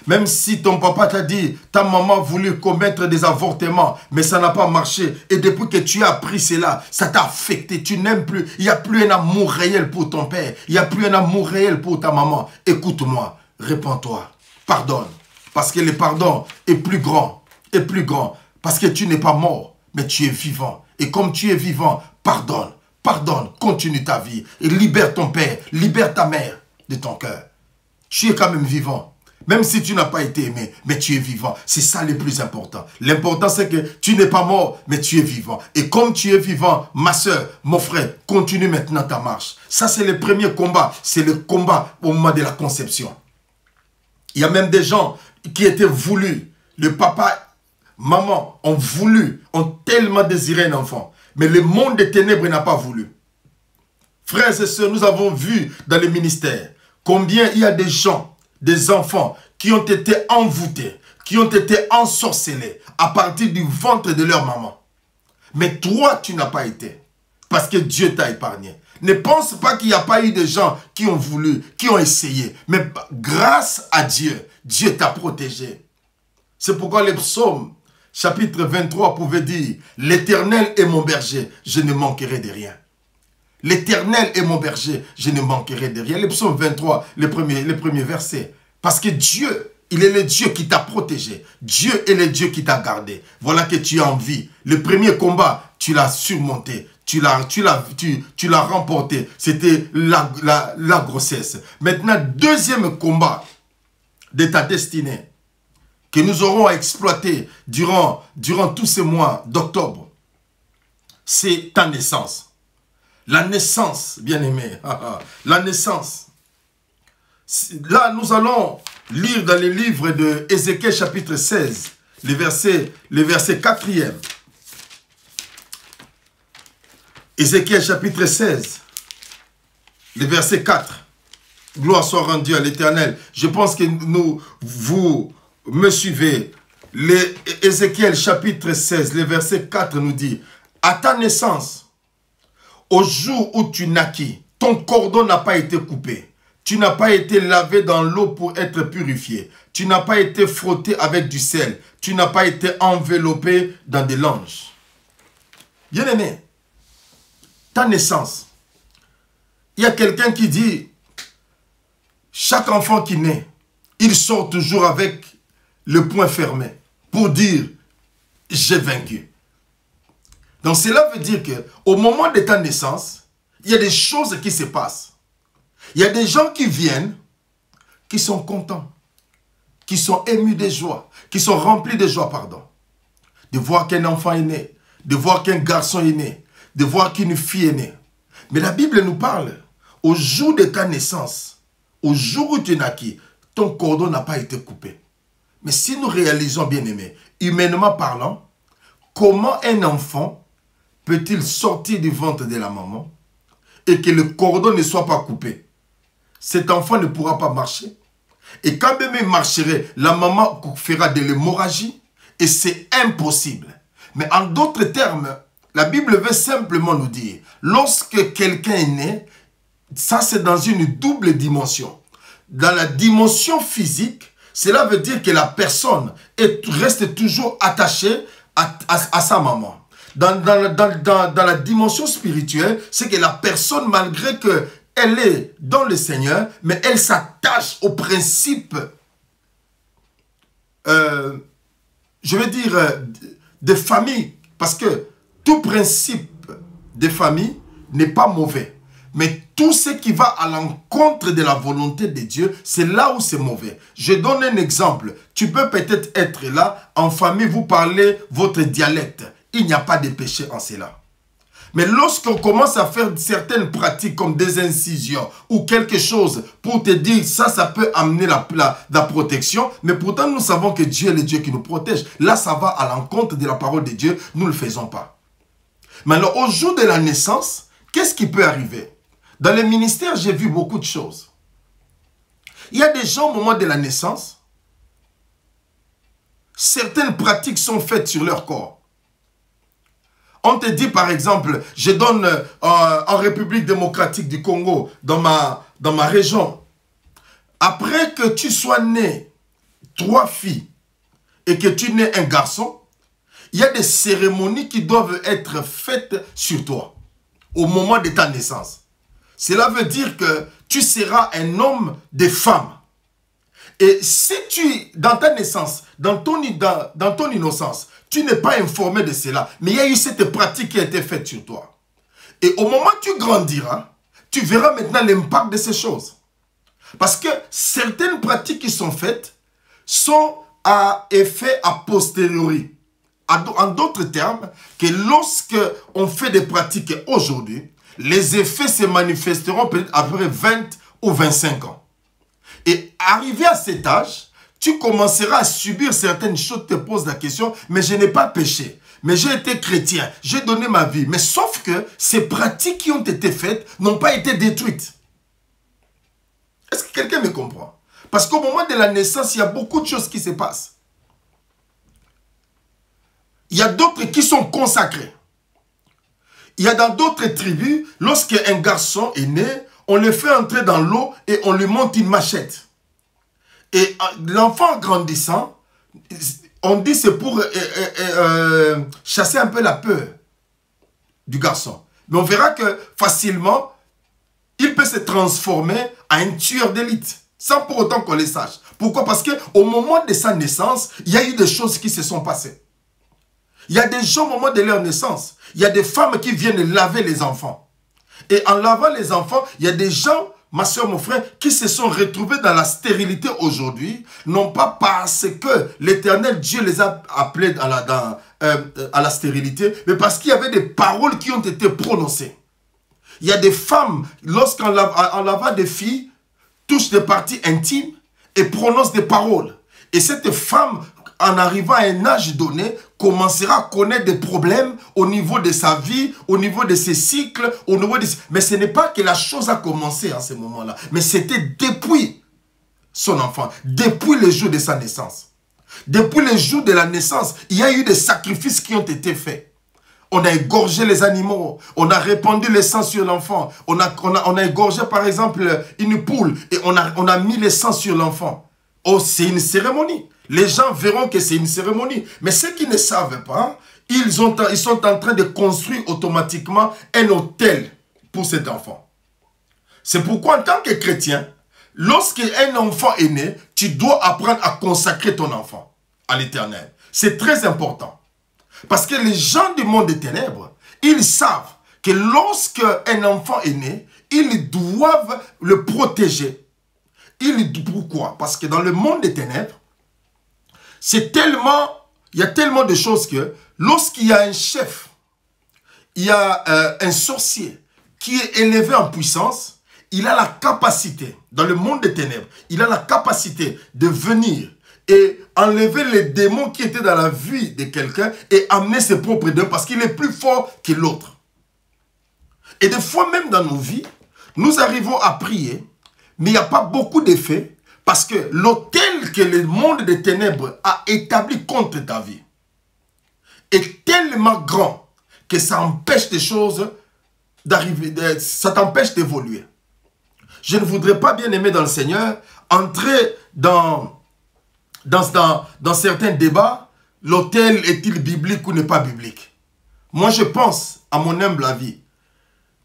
Même si ton papa t'a dit, ta maman a voulu commettre des avortements, mais ça n'a pas marché. Et depuis que tu as appris cela, ça t'a affecté. Tu n'aimes plus. Il n'y a plus un amour réel pour ton père. Il n'y a plus un amour réel pour ta maman. Écoute-moi répands-toi, pardonne. Parce que le pardon est plus grand, est plus grand. Parce que tu n'es pas mort, mais tu es vivant. Et comme tu es vivant, pardonne, pardonne, continue ta vie. Et libère ton père, libère ta mère de ton cœur. Tu es quand même vivant. Même si tu n'as pas été aimé, mais tu es vivant. C'est ça le plus important. L'important, c'est que tu n'es pas mort, mais tu es vivant. Et comme tu es vivant, ma soeur, mon frère, continue maintenant ta marche. Ça, c'est le premier combat. C'est le combat au moment de la conception. Il y a même des gens qui étaient voulus. Le papa, maman ont voulu, ont tellement désiré un enfant. Mais le monde des ténèbres n'a pas voulu. Frères et sœurs, nous avons vu dans le ministère combien il y a des gens, des enfants qui ont été envoûtés, qui ont été ensorcelés à partir du ventre de leur maman. Mais toi, tu n'as pas été. Parce que Dieu t'a épargné. Ne pense pas qu'il n'y a pas eu de gens qui ont voulu, qui ont essayé. Mais grâce à Dieu, Dieu t'a protégé. C'est pourquoi le psaume, chapitre 23, pouvait dire, L'Éternel est mon berger, je ne manquerai de rien. L'Éternel est mon berger, je ne manquerai de rien. Le psaume 23, le premier, le premier verset. Parce que Dieu, il est le Dieu qui t'a protégé. Dieu est le Dieu qui t'a gardé. Voilà que tu es en vie. Le premier combat, tu l'as surmonté tu l'as tu tu, tu remporté. C'était la, grossesse. Maintenant, deuxième combat de ta destinée que nous aurons à exploiter durant, durant tous ces mois d'octobre, c'est ta naissance. La naissance, bien aimé. *laughs* la naissance. Là, nous allons lire dans les livres de Ézéchiel chapitre 16, les versets, les versets 4e. Ézéchiel chapitre 16, le verset 4. Gloire soit rendue à l'éternel. Je pense que nous, vous me suivez. Ézéchiel chapitre 16, le verset 4 nous dit, à ta naissance, au jour où tu naquis, ton cordon n'a pas été coupé. Tu n'as pas été lavé dans l'eau pour être purifié. Tu n'as pas été frotté avec du sel. Tu n'as pas été enveloppé dans des langes. Bien aimé, ta naissance. Il y a quelqu'un qui dit, chaque enfant qui naît, il sort toujours avec le poing fermé pour dire, j'ai vaincu. Donc cela veut dire que au moment de ta naissance, il y a des choses qui se passent. Il y a des gens qui viennent, qui sont contents, qui sont émus de joie, qui sont remplis de joie, pardon. De voir qu'un enfant est né, de voir qu'un garçon est né, de voir qu'une fille est née. Mais la Bible nous parle, au jour de ta naissance, au jour où tu es naquis, ton cordon n'a pas été coupé. Mais si nous réalisons, bien aimé, humainement parlant, comment un enfant peut-il sortir du ventre de la maman et que le cordon ne soit pas coupé, cet enfant ne pourra pas marcher. Et quand même il marcherait, la maman fera de l'hémorragie et c'est impossible. Mais en d'autres termes, la Bible veut simplement nous dire, lorsque quelqu'un est né, ça c'est dans une double dimension. Dans la dimension physique, cela veut dire que la personne est, reste toujours attachée à, sa maman. Dans, la dimension spirituelle, c'est que la personne, malgré que elle est dans le Seigneur, mais elle s'attache au principe, euh, je veux dire, euh, de famille. Parce que tout principe de famille n'est pas mauvais. Mais tout ce qui va à l'encontre de la volonté de Dieu, c'est là où c'est mauvais. Je donne un exemple. Tu peux peut-être être là, en famille, vous parlez votre dialecte. Il n'y a pas de péché en cela. Mais lorsqu'on commence à faire certaines pratiques comme des incisions ou quelque chose pour te dire ça, ça peut amener la, la, protection, mais pourtant nous savons que Dieu est le Dieu qui nous protège. Là, ça va à l'encontre de la parole de Dieu, nous ne le faisons pas. Mais alors, au jour de la naissance, qu'est-ce qui peut arriver? Dans le ministère, j'ai vu beaucoup de choses. Il y a des gens au moment de la naissance, certaines pratiques sont faites sur leur corps. On te dit par exemple, je donne euh, en République démocratique du Congo, dans ma, dans ma région, après que tu sois né trois filles et que tu nais un garçon, il y a des cérémonies qui doivent être faites sur toi au moment de ta naissance. Cela veut dire que tu seras un homme de femme. Et si tu, dans ta naissance, dans ton, dans ton innocence, tu n'es pas informé de cela. Mais il y a eu cette pratique qui a été faite sur toi. Et au moment où tu grandiras, tu verras maintenant l'impact de ces choses. Parce que certaines pratiques qui sont faites sont à effet a posteriori. En d'autres termes, que lorsque on fait des pratiques aujourd'hui, les effets se manifesteront peut-être après 20 ou 25 ans. Et arrivé à cet âge, tu commenceras à subir certaines choses, te poses la question, mais je n'ai pas péché. Mais j'ai été chrétien, j'ai donné ma vie. Mais sauf que ces pratiques qui ont été faites n'ont pas été détruites. Est-ce que quelqu'un me comprend? Parce qu'au moment de la naissance, il y a beaucoup de choses qui se passent. Il y a d'autres qui sont consacrés. Il y a dans d'autres tribus, lorsqu'un garçon est né, on le fait entrer dans l'eau et on lui monte une machette. Et euh, l'enfant grandissant, on dit c'est pour euh, euh, chasser un peu la peur du garçon. Mais on verra que facilement, il peut se transformer en un tueur d'élite, sans pour autant qu'on le sache. Pourquoi? Parce qu'au moment de sa naissance, il y a eu des choses qui se sont passées. Il y a des gens au moment de leur naissance, il y a des femmes qui viennent laver les enfants. Et en lavant les enfants, il y a des gens ma soeur, mon frère, qui se sont retrouvés dans la stérilité aujourd'hui, non pas parce que l'éternel Dieu les a appelés à la, euh, à la stérilité, mais parce qu'il y avait des paroles qui ont été prononcées. Il y a des femmes, lorsqu'on lave, des filles, touchent des parties intimes et prononcent des paroles. Et cette femme en arrivant à un âge donné, commencera à connaître des problèmes au niveau de sa vie, au niveau de ses cycles, au niveau de... Mais ce n'est pas que la chose a commencé en ce moment-là, mais c'était depuis son enfant, depuis le jour de sa naissance. Depuis le jour de la naissance, il y a eu des sacrifices qui ont été faits. On a égorgé les animaux, on a répandu le sang sur l'enfant, on a, on, a, égorgé par exemple une poule et on a, on a mis le sang sur l'enfant. Oh, c'est une cérémonie les gens verront que c'est une cérémonie. Mais ceux qui ne savent pas, ils, ont, ils sont en train de construire automatiquement un hôtel pour cet enfant. C'est pourquoi en tant que chrétien, lorsqu'un enfant est né, tu dois apprendre à consacrer ton enfant à l'éternel. C'est très important. Parce que les gens du monde des ténèbres, ils savent que lorsque un enfant est né, ils doivent le protéger. Ils, pourquoi? Parce que dans le monde des ténèbres, c'est tellement, il y a tellement de choses que lorsqu'il y a un chef, il y a euh, un sorcier qui est élevé en puissance, il a la capacité, dans le monde des ténèbres, il a la capacité de venir et enlever les démons qui étaient dans la vie de quelqu'un et amener ses propres démons parce qu'il est plus fort que l'autre. Et des fois même dans nos vies, nous arrivons à prier, mais il n'y a pas beaucoup d'effet parce que l'autel que le monde des ténèbres a établi contre ta vie est tellement grand que ça empêche des choses d'arriver, ça t'empêche d'évoluer. Je ne voudrais pas, bien aimer dans le Seigneur, entrer dans, dans, dans, certains débats. L'autel est-il biblique ou n'est pas biblique Moi, je pense, à mon humble avis,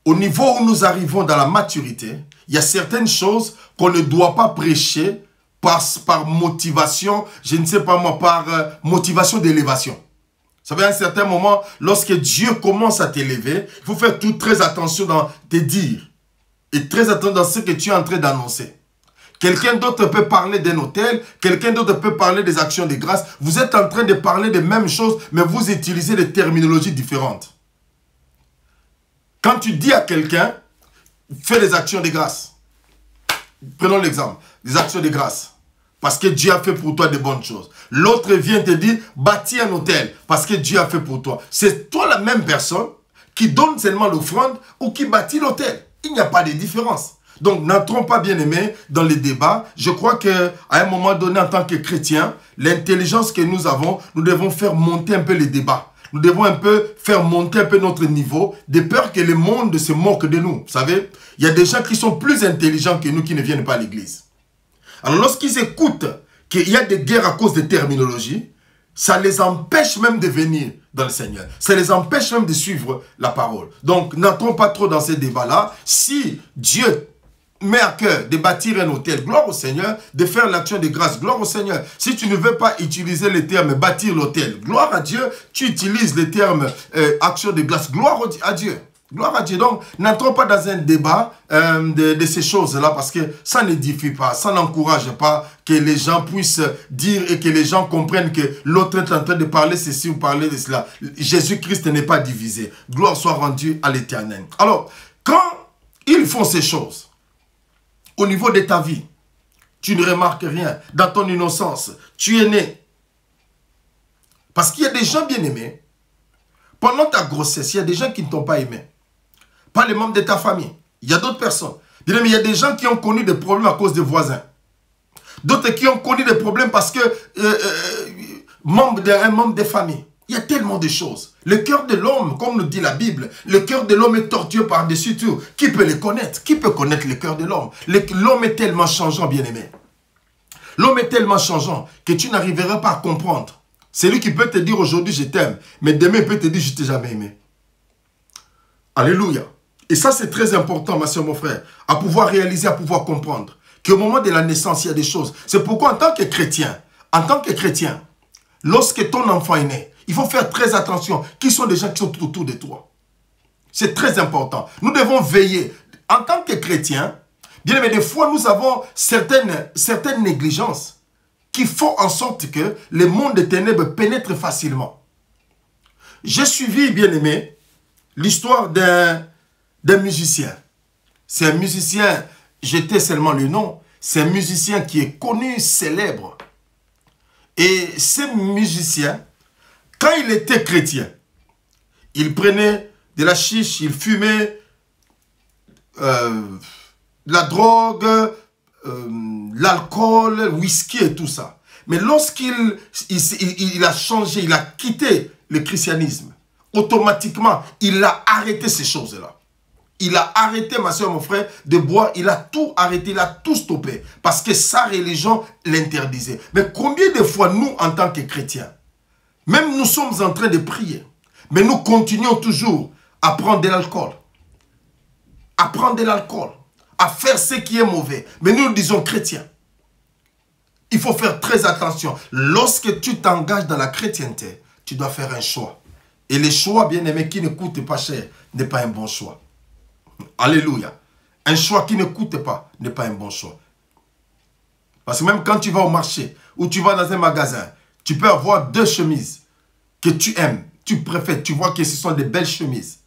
au niveau où nous arrivons dans la maturité, il y a certaines choses qu'on ne doit pas prêcher par, par motivation, je ne sais pas moi, par euh, motivation d'élévation. Vous savez, à un certain moment, lorsque Dieu commence à t'élever, il faut faire tout très attention dans tes dires. Et très attention dans ce que tu es en train d'annoncer. Quelqu'un d'autre peut parler d'un hôtel, quelqu'un d'autre peut parler des actions de grâce. Vous êtes en train de parler des mêmes choses, mais vous utilisez des terminologies différentes. Quand tu dis à quelqu'un, fais des actions de grâce. Prenons l'exemple, des actions de grâce. Parce que Dieu a fait pour toi de bonnes choses. L'autre vient te dire, bâtis un hôtel. Parce que Dieu a fait pour toi. C'est toi la même personne qui donne seulement l'offrande ou qui bâtit l'hôtel. Il n'y a pas de différence. Donc, n'entrons pas, bien aimé dans les débats. Je crois qu'à un moment donné, en tant que chrétien, l'intelligence que nous avons, nous devons faire monter un peu les débats. Nous devons un peu faire monter un peu notre niveau, de peur que le monde se moque de nous. Savez, il y a des gens qui sont plus intelligents que nous qui ne viennent pas à l'église. Alors, lorsqu'ils écoutent qu'il y a des guerres à cause des terminologies, ça les empêche même de venir dans le Seigneur. Ça les empêche même de suivre la parole. Donc, n'entrons pas trop dans ces débats-là. Si Dieu met à cœur de bâtir un hôtel, gloire au Seigneur, de faire l'action de grâce, gloire au Seigneur. Si tu ne veux pas utiliser le terme bâtir l'hôtel, gloire à Dieu, tu utilises le terme euh, action de grâce, gloire à Dieu. Gloire à Dieu. Donc, n'entrons pas dans un débat euh, de, ces choses-là parce que ça n'édifie pas, ça n'encourage pas que les gens puissent dire et que les gens comprennent que l'autre est en train de parler ceci ou parler de cela. Jésus-Christ n'est pas divisé. Gloire soit rendue à l'éternel. Alors, quand ils font ces choses, au niveau de ta vie, tu ne remarques rien. Dans ton innocence, tu es né. Parce qu'il y a des gens bien aimés. Pendant ta grossesse, il y a des gens qui ne t'ont pas aimé pas les membres de ta famille. Il y a d'autres personnes. Il y a des gens qui ont connu des problèmes à cause des voisins. D'autres qui ont connu des problèmes parce que euh, euh, membre d'un membre des familles. Il y a tellement de choses. Le cœur de l'homme, comme nous dit la Bible, le cœur de l'homme est tortueux par-dessus tout. Qui peut le connaître? Qui peut connaître le cœur de l'homme? L'homme est tellement changeant, bien-aimé. L'homme est tellement changeant que tu n'arriveras pas à comprendre. C'est lui qui peut te dire aujourd'hui je t'aime, mais demain il peut te dire je t'ai jamais aimé. Alléluia. Et ça, c'est très important, ma soeur, mon frère, à pouvoir réaliser, à pouvoir comprendre qu'au moment de la naissance, il y a des choses. C'est pourquoi, en tant que chrétien, en tant que chrétien, lorsque ton enfant est né, il faut faire très attention. Qui sont les gens qui sont tout autour de toi? C'est très important. Nous devons veiller. En tant que chrétien, bien mais des fois, nous avons certaines, certaines négligences qui font en sorte que le monde des ténèbres pénètre facilement. J'ai suivi, bien aimé, l'histoire d'un musicien. C'est un musicien, j'étais seulement le nom, c'est un musicien qui est connu, célèbre. Et ce musicien, quand il était chrétien, il prenait de la chiche, il fumait euh, la drogue, euh, l'alcool, le whisky et tout ça. Mais lorsqu'il il, a changé, il a quitté le christianisme, automatiquement, il a arrêté ces choses-là. Il a arrêté, ma soeur, mon frère, de boire. Il a tout arrêté, il a tout stoppé. Parce que sa religion l'interdisait. Mais combien de fois, nous, en tant que chrétiens, même nous sommes en train de prier, mais nous continuons toujours à prendre de l'alcool. À prendre de l'alcool. À faire ce qui est mauvais. Mais nous, nous disons chrétiens. Il faut faire très attention. Lorsque tu t'engages dans la chrétienté, tu dois faire un choix. Et le choix, bien aimé, qui ne coûte pas cher, n'est pas un bon choix. Alléluia. Un choix qui ne coûte pas n'est pas un bon choix. Parce que même quand tu vas au marché ou tu vas dans un magasin, tu peux avoir deux chemises que tu aimes, tu préfères, tu vois que ce sont des belles chemises.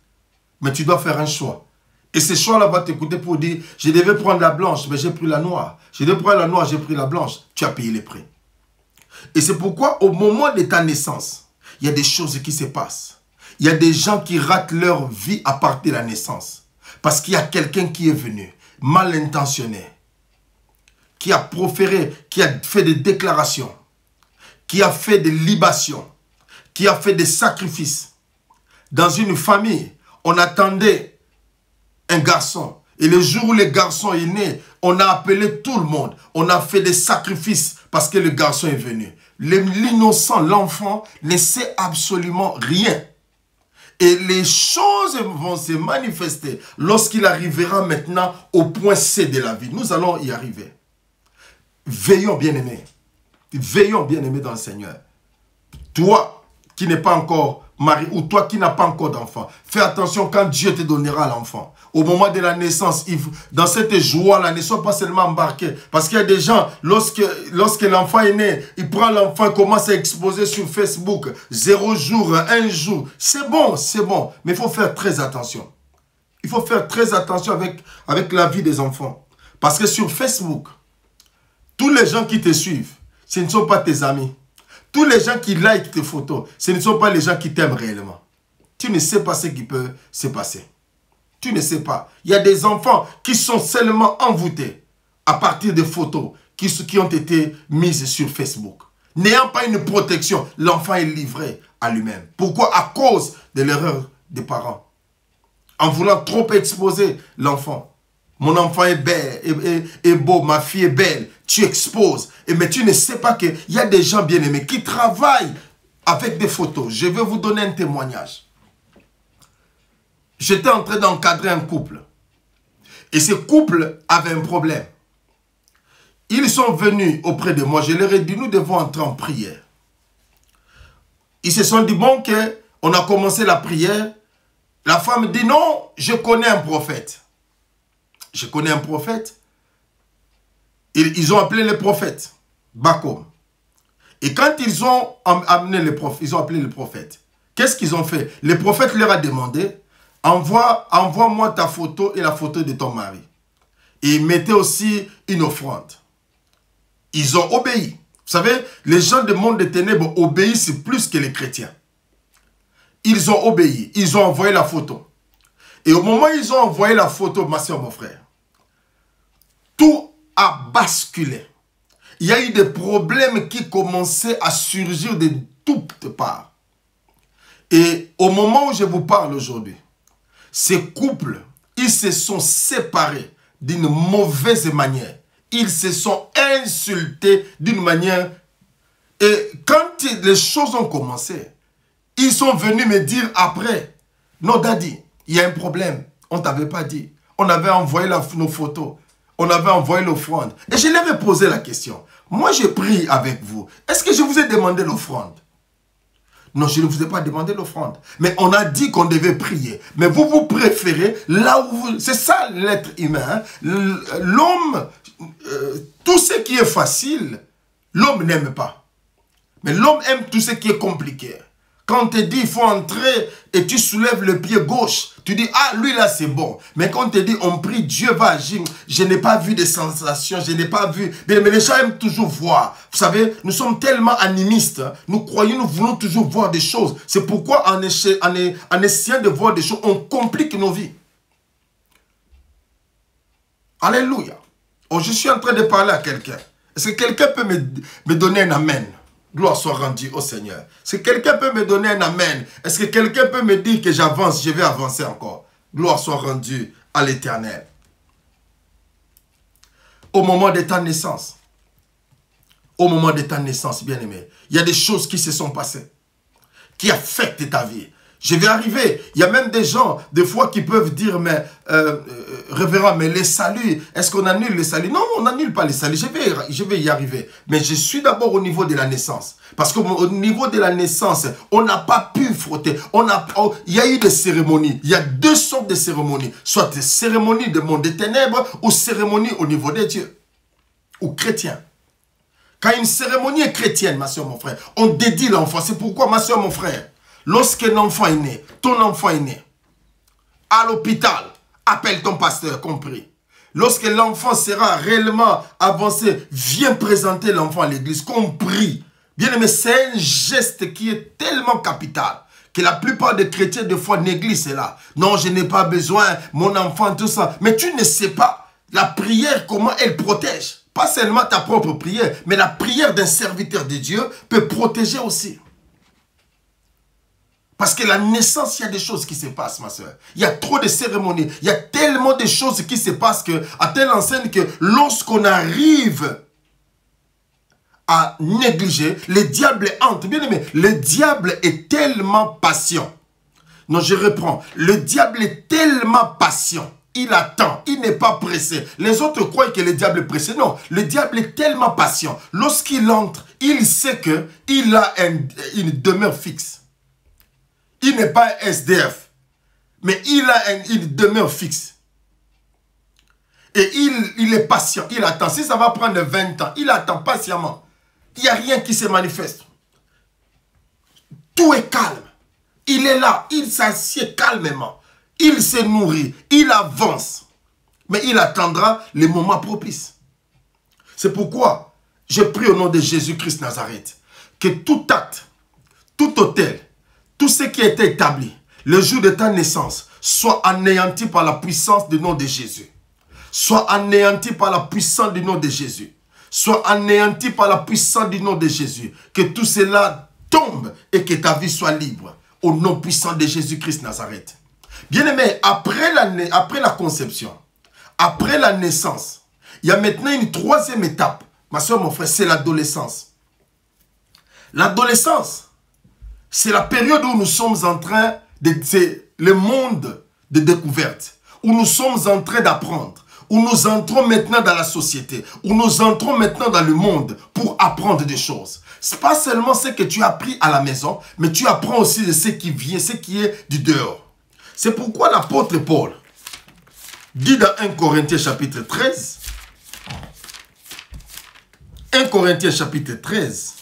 Mais tu dois faire un choix. Et ce choix-là va t'écouter pour dire, je devais prendre la blanche, mais j'ai pris la noire. Je devais prendre la noire, j'ai pris la blanche. Tu as payé les prix. Et c'est pourquoi au moment de ta naissance, il y a des choses qui se passent. Il y a des gens qui ratent leur vie à partir de la naissance. Parce qu'il y a quelqu'un qui est venu, mal intentionné, qui a proféré, qui a fait des déclarations, qui a fait des libations, qui a fait des sacrifices. Dans une famille, on attendait un garçon. Et le jour où le garçon est né, on a appelé tout le monde. On a fait des sacrifices parce que le garçon est venu. L'innocent, l'enfant, ne sait absolument rien. Et les choses vont se manifester lorsqu'il arrivera maintenant au point C de la vie. Nous allons y arriver. Veillons, bien-aimés. Veillons, bien-aimés dans le Seigneur. Toi qui n'es pas encore marié ou toi qui n'as pas encore d'enfant, fais attention quand Dieu te donnera l'enfant au moment de la naissance, dans cette joie-là, ne sois pas seulement embarqué. Parce qu'il y a des gens, lorsque, lorsque l'enfant est né, il prend l'enfant commence à exposer sur Facebook. Zéro jour, un jour. C'est bon, c'est bon. Mais il faut faire très attention. Il faut faire très attention avec, avec la vie des enfants. Parce que sur Facebook, tous les gens qui te suivent, ce ne sont pas tes amis. Tous les gens qui like tes photos, ce ne sont pas les gens qui t'aiment réellement. Tu ne sais pas ce qui peut se passer. Tu ne sais pas. Il y a des enfants qui sont seulement envoûtés à partir des photos qui, qui ont été mises sur Facebook. N'ayant pas une protection, l'enfant est livré à lui-même. Pourquoi? À cause de l'erreur des parents. En voulant trop exposer l'enfant. Mon enfant est belle, est, beau, ma fille est belle. Tu exposes. Et mais tu ne sais pas qu'il y a des gens bien aimés qui travaillent avec des photos. Je vais vous donner un témoignage j'étais en train d'encadrer un couple. Et ce couple avait un problème. Ils sont venus auprès de moi. Je leur ai dit, nous devons entrer en prière. Ils se sont dit, bon, on a commencé la prière. La femme dit, non, je connais un prophète. Je connais un prophète. Ils, ont appelé le prophète, Bakom. Et quand ils ont amené ils ont appelé le prophète. Qu'est-ce qu'ils ont fait? Le prophète leur a demandé, Envoie, envoie-moi ta photo et la photo de ton mari. Et mettez aussi une offrande. Ils ont obéi. Vous savez, les gens du monde des ténèbres obéissent plus que les chrétiens. Ils ont obéi. Ils ont envoyé la photo. Et au moment où ils ont envoyé la photo, ma soeur, mon frère, tout a basculé. Il y a eu des problèmes qui commençaient à surgir de toutes parts. Et au moment où je vous parle aujourd'hui, ces couples, ils se sont séparés d'une mauvaise manière. Ils se sont insultés d'une manière... Et quand les choses ont commencé, ils sont venus me dire après, non daddy, il y a un problème. On ne t'avait pas dit. On avait envoyé nos photos. On avait envoyé l'offrande. Et je leur ai posé la question. Moi, j'ai pris avec vous. Est-ce que je vous ai demandé l'offrande? Non, je ne vous ai pas demandé l'offrande. Mais on a dit qu'on devait prier. Mais vous, vous préférez là où vous... C'est ça l'être humain. Hein. L'homme, euh, tout ce qui est facile, l'homme n'aime pas. Mais l'homme aime tout ce qui est compliqué. Quand on te dit il faut entrer et tu soulèves le pied gauche, tu dis ah lui là c'est bon. Mais quand on te dit on prie, Dieu va agir, je n'ai pas vu de sensations, je n'ai pas vu. Mais les gens aiment toujours voir. Vous savez, nous sommes tellement animistes, nous croyons, nous voulons toujours voir des choses. C'est pourquoi en, en essayant de voir des choses, on complique nos vies. Alléluia. Oh, je suis en train de parler à quelqu'un. Est-ce que quelqu'un peut me, me donner un amen? Gloire soit rendue au Seigneur. Est-ce que quelqu'un peut me donner un amen Est-ce que quelqu'un peut me dire que j'avance, je vais avancer encore? Gloire soit rendue à l'éternel. Au moment de ta naissance, au moment de ta naissance, bien-aimé, il y a des choses qui se sont passées, qui affectent ta vie. Je vais arriver. Il y a même des gens, des fois, qui peuvent dire, mais, euh, euh, révérend, mais les saluts, est-ce qu'on annule les saluts? Non, on n'annule pas les saluts. Je vais, y arriver. Mais je suis d'abord au niveau de la naissance. Parce qu'au niveau de la naissance, on n'a pas pu frotter. On a, oh, il y a eu des cérémonies. Il y a deux sortes de cérémonies. Soit des cérémonies de monde des ténèbres ou cérémonies au niveau des dieux. Ou chrétiens. Quand une cérémonie est chrétienne, ma soeur, mon frère, on dédie l'enfant. C'est pourquoi, ma soeur, mon frère, Lorsqu'un enfant est né, ton enfant est né, à l'hôpital, appelle ton pasteur, compris. Lorsque l'enfant sera réellement avancé, viens présenter l'enfant à l'église, compris. Bien aimé, c'est un geste qui est tellement capital que la plupart des chrétiens, des fois, négligent cela. Non, je n'ai pas besoin, mon enfant, tout ça. Mais tu ne sais pas la prière, comment elle protège. Pas seulement ta propre prière, mais la prière d'un serviteur de Dieu peut protéger aussi. Parce que la naissance, il y a des choses qui se passent, ma soeur. Il y a trop de cérémonies. Il y a tellement de choses qui se passent que, à telle enseigne que lorsqu'on arrive à négliger, le diable entre. Bien aimé, le diable est tellement patient. Non, je reprends. Le diable est tellement patient. Il attend, il n'est pas pressé. Les autres croient que le diable est pressé. Non, le diable est tellement patient. Lorsqu'il entre, il sait que il a une demeure fixe. Il n'est pas un SDF, mais il a une demeure fixe. Et il, il est patient, il attend. Si ça va prendre 20 ans, il attend patiemment. Il n'y a rien qui se manifeste. Tout est calme. Il est là, il s'assied calmement. Il se nourrit, il avance. Mais il attendra les moments propices. C'est pourquoi je prie au nom de Jésus-Christ Nazareth que tout acte, tout hôtel, tout ce qui été établi le jour de ta naissance soit anéanti par la puissance du nom de Jésus. Soit anéanti par la puissance du nom de Jésus. Soit anéanti par la puissance du nom de Jésus. Que tout cela tombe et que ta vie soit libre. Au nom puissant de Jésus-Christ Nazareth. Bien-aimé, après la, après la conception, après la naissance, il y a maintenant une troisième étape. Ma soeur, mon frère, c'est l'adolescence. L'adolescence, c'est la période où nous sommes en train de... C'est le monde de découverte. Où nous sommes en train d'apprendre. Où nous entrons maintenant dans la société. Où nous entrons maintenant dans le monde pour apprendre des choses. C'est pas seulement ce que tu as appris à la maison, mais tu apprends aussi de ce qui vient, ce qui est du dehors. C'est pourquoi l'apôtre Paul dit dans 1 Corinthiens chapitre 13, 1 Corinthiens chapitre 13,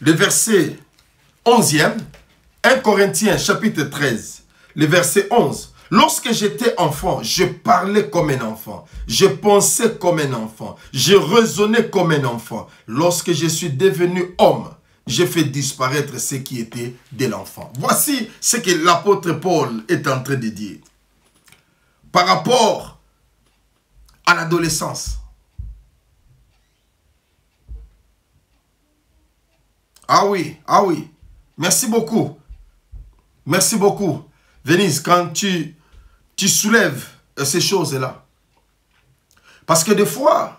le verset 11e, 1 Corinthiens chapitre 13, le verset 11. Lorsque j'étais enfant, je parlais comme un enfant. Je pensais comme un enfant. Je raisonnais comme un enfant. Lorsque je suis devenu homme, j'ai fait disparaître ce qui était de l'enfant. Voici ce que l'apôtre Paul est en train de dire. Par rapport à l'adolescence. Ah oui, ah oui. Merci beaucoup. Merci beaucoup. Venise, quand tu, tu soulèves ces choses-là. Parce que des fois,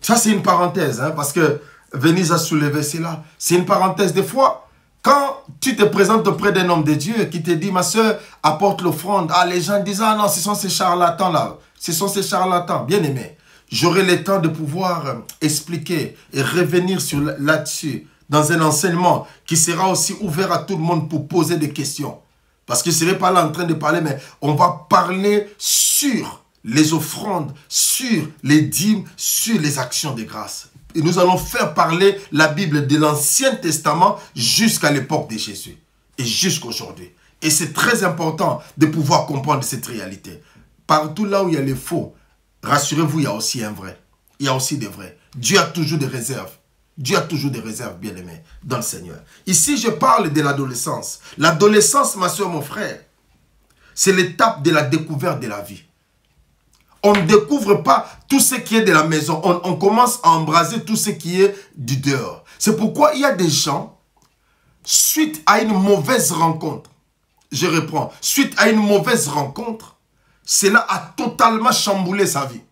ça c'est une parenthèse, hein, parce que Venise a soulevé cela. C'est une parenthèse. Des fois, quand tu te présentes auprès d'un homme de Dieu qui te dit, ma soeur, apporte l'offrande, ah, les gens disent, ah non, ce sont ces charlatans-là. Ce sont ces charlatans. Bien aimé, j'aurai le temps de pouvoir euh, expliquer et revenir là-dessus dans un enseignement qui sera aussi ouvert à tout le monde pour poser des questions. Parce que je ne serai pas là en train de parler, mais on va parler sur les offrandes, sur les dîmes, sur les actions de grâce. Et nous allons faire parler la Bible de l'Ancien Testament jusqu'à l'époque de Jésus et jusqu'à aujourd'hui. Et c'est très important de pouvoir comprendre cette réalité. Partout là où il y a les faux, rassurez-vous, il y a aussi un vrai. Il y a aussi des vrais. Dieu a toujours des réserves. Dieu a toujours des réserves, bien-aimés, dans le Seigneur. Ici, je parle de l'adolescence. L'adolescence, ma soeur, mon frère, c'est l'étape de la découverte de la vie. On ne découvre pas tout ce qui est de la maison. On, on commence à embraser tout ce qui est du dehors. C'est pourquoi il y a des gens, suite à une mauvaise rencontre, je reprends, suite à une mauvaise rencontre, cela a totalement chamboulé sa vie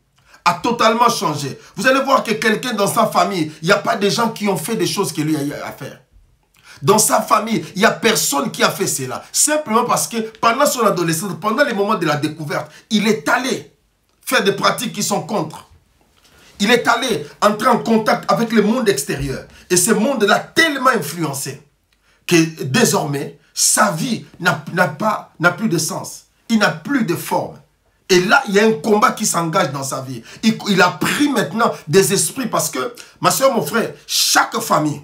a totalement changé. Vous allez voir que quelqu'un dans sa famille, il n'y a pas des gens qui ont fait des choses que lui a à faire. Dans sa famille, il n'y a personne qui a fait cela. Simplement parce que pendant son adolescence, pendant les moments de la découverte, il est allé faire des pratiques qui sont contre. Il est allé entrer en contact avec le monde extérieur. Et ce monde l'a tellement influencé que désormais, sa vie n'a plus de sens. Il n'a plus de forme. Et là, il y a un combat qui s'engage dans sa vie. Il, a pris maintenant des esprits parce que, ma soeur, mon frère, chaque famille,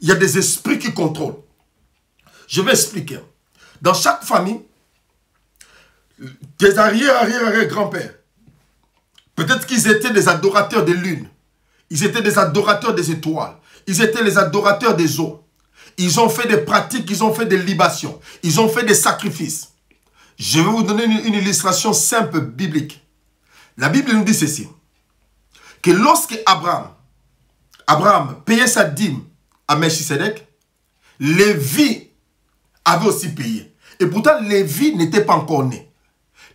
il y a des esprits qui contrôlent. Je vais expliquer. Dans chaque famille, des arrière, arrière, arrière, grands-pères, peut-être qu'ils étaient des adorateurs de lune. Ils étaient des adorateurs des étoiles. Ils étaient les adorateurs des eaux. Ils ont fait des pratiques, ils ont fait des libations. Ils ont fait des sacrifices. Je vais vous donner une, illustration simple biblique. La Bible nous dit ceci. Que lorsque Abraham, Abraham payait sa dîme à Melchisedec, Lévi avait aussi payé. Et pourtant, Lévi n'était pas encore né.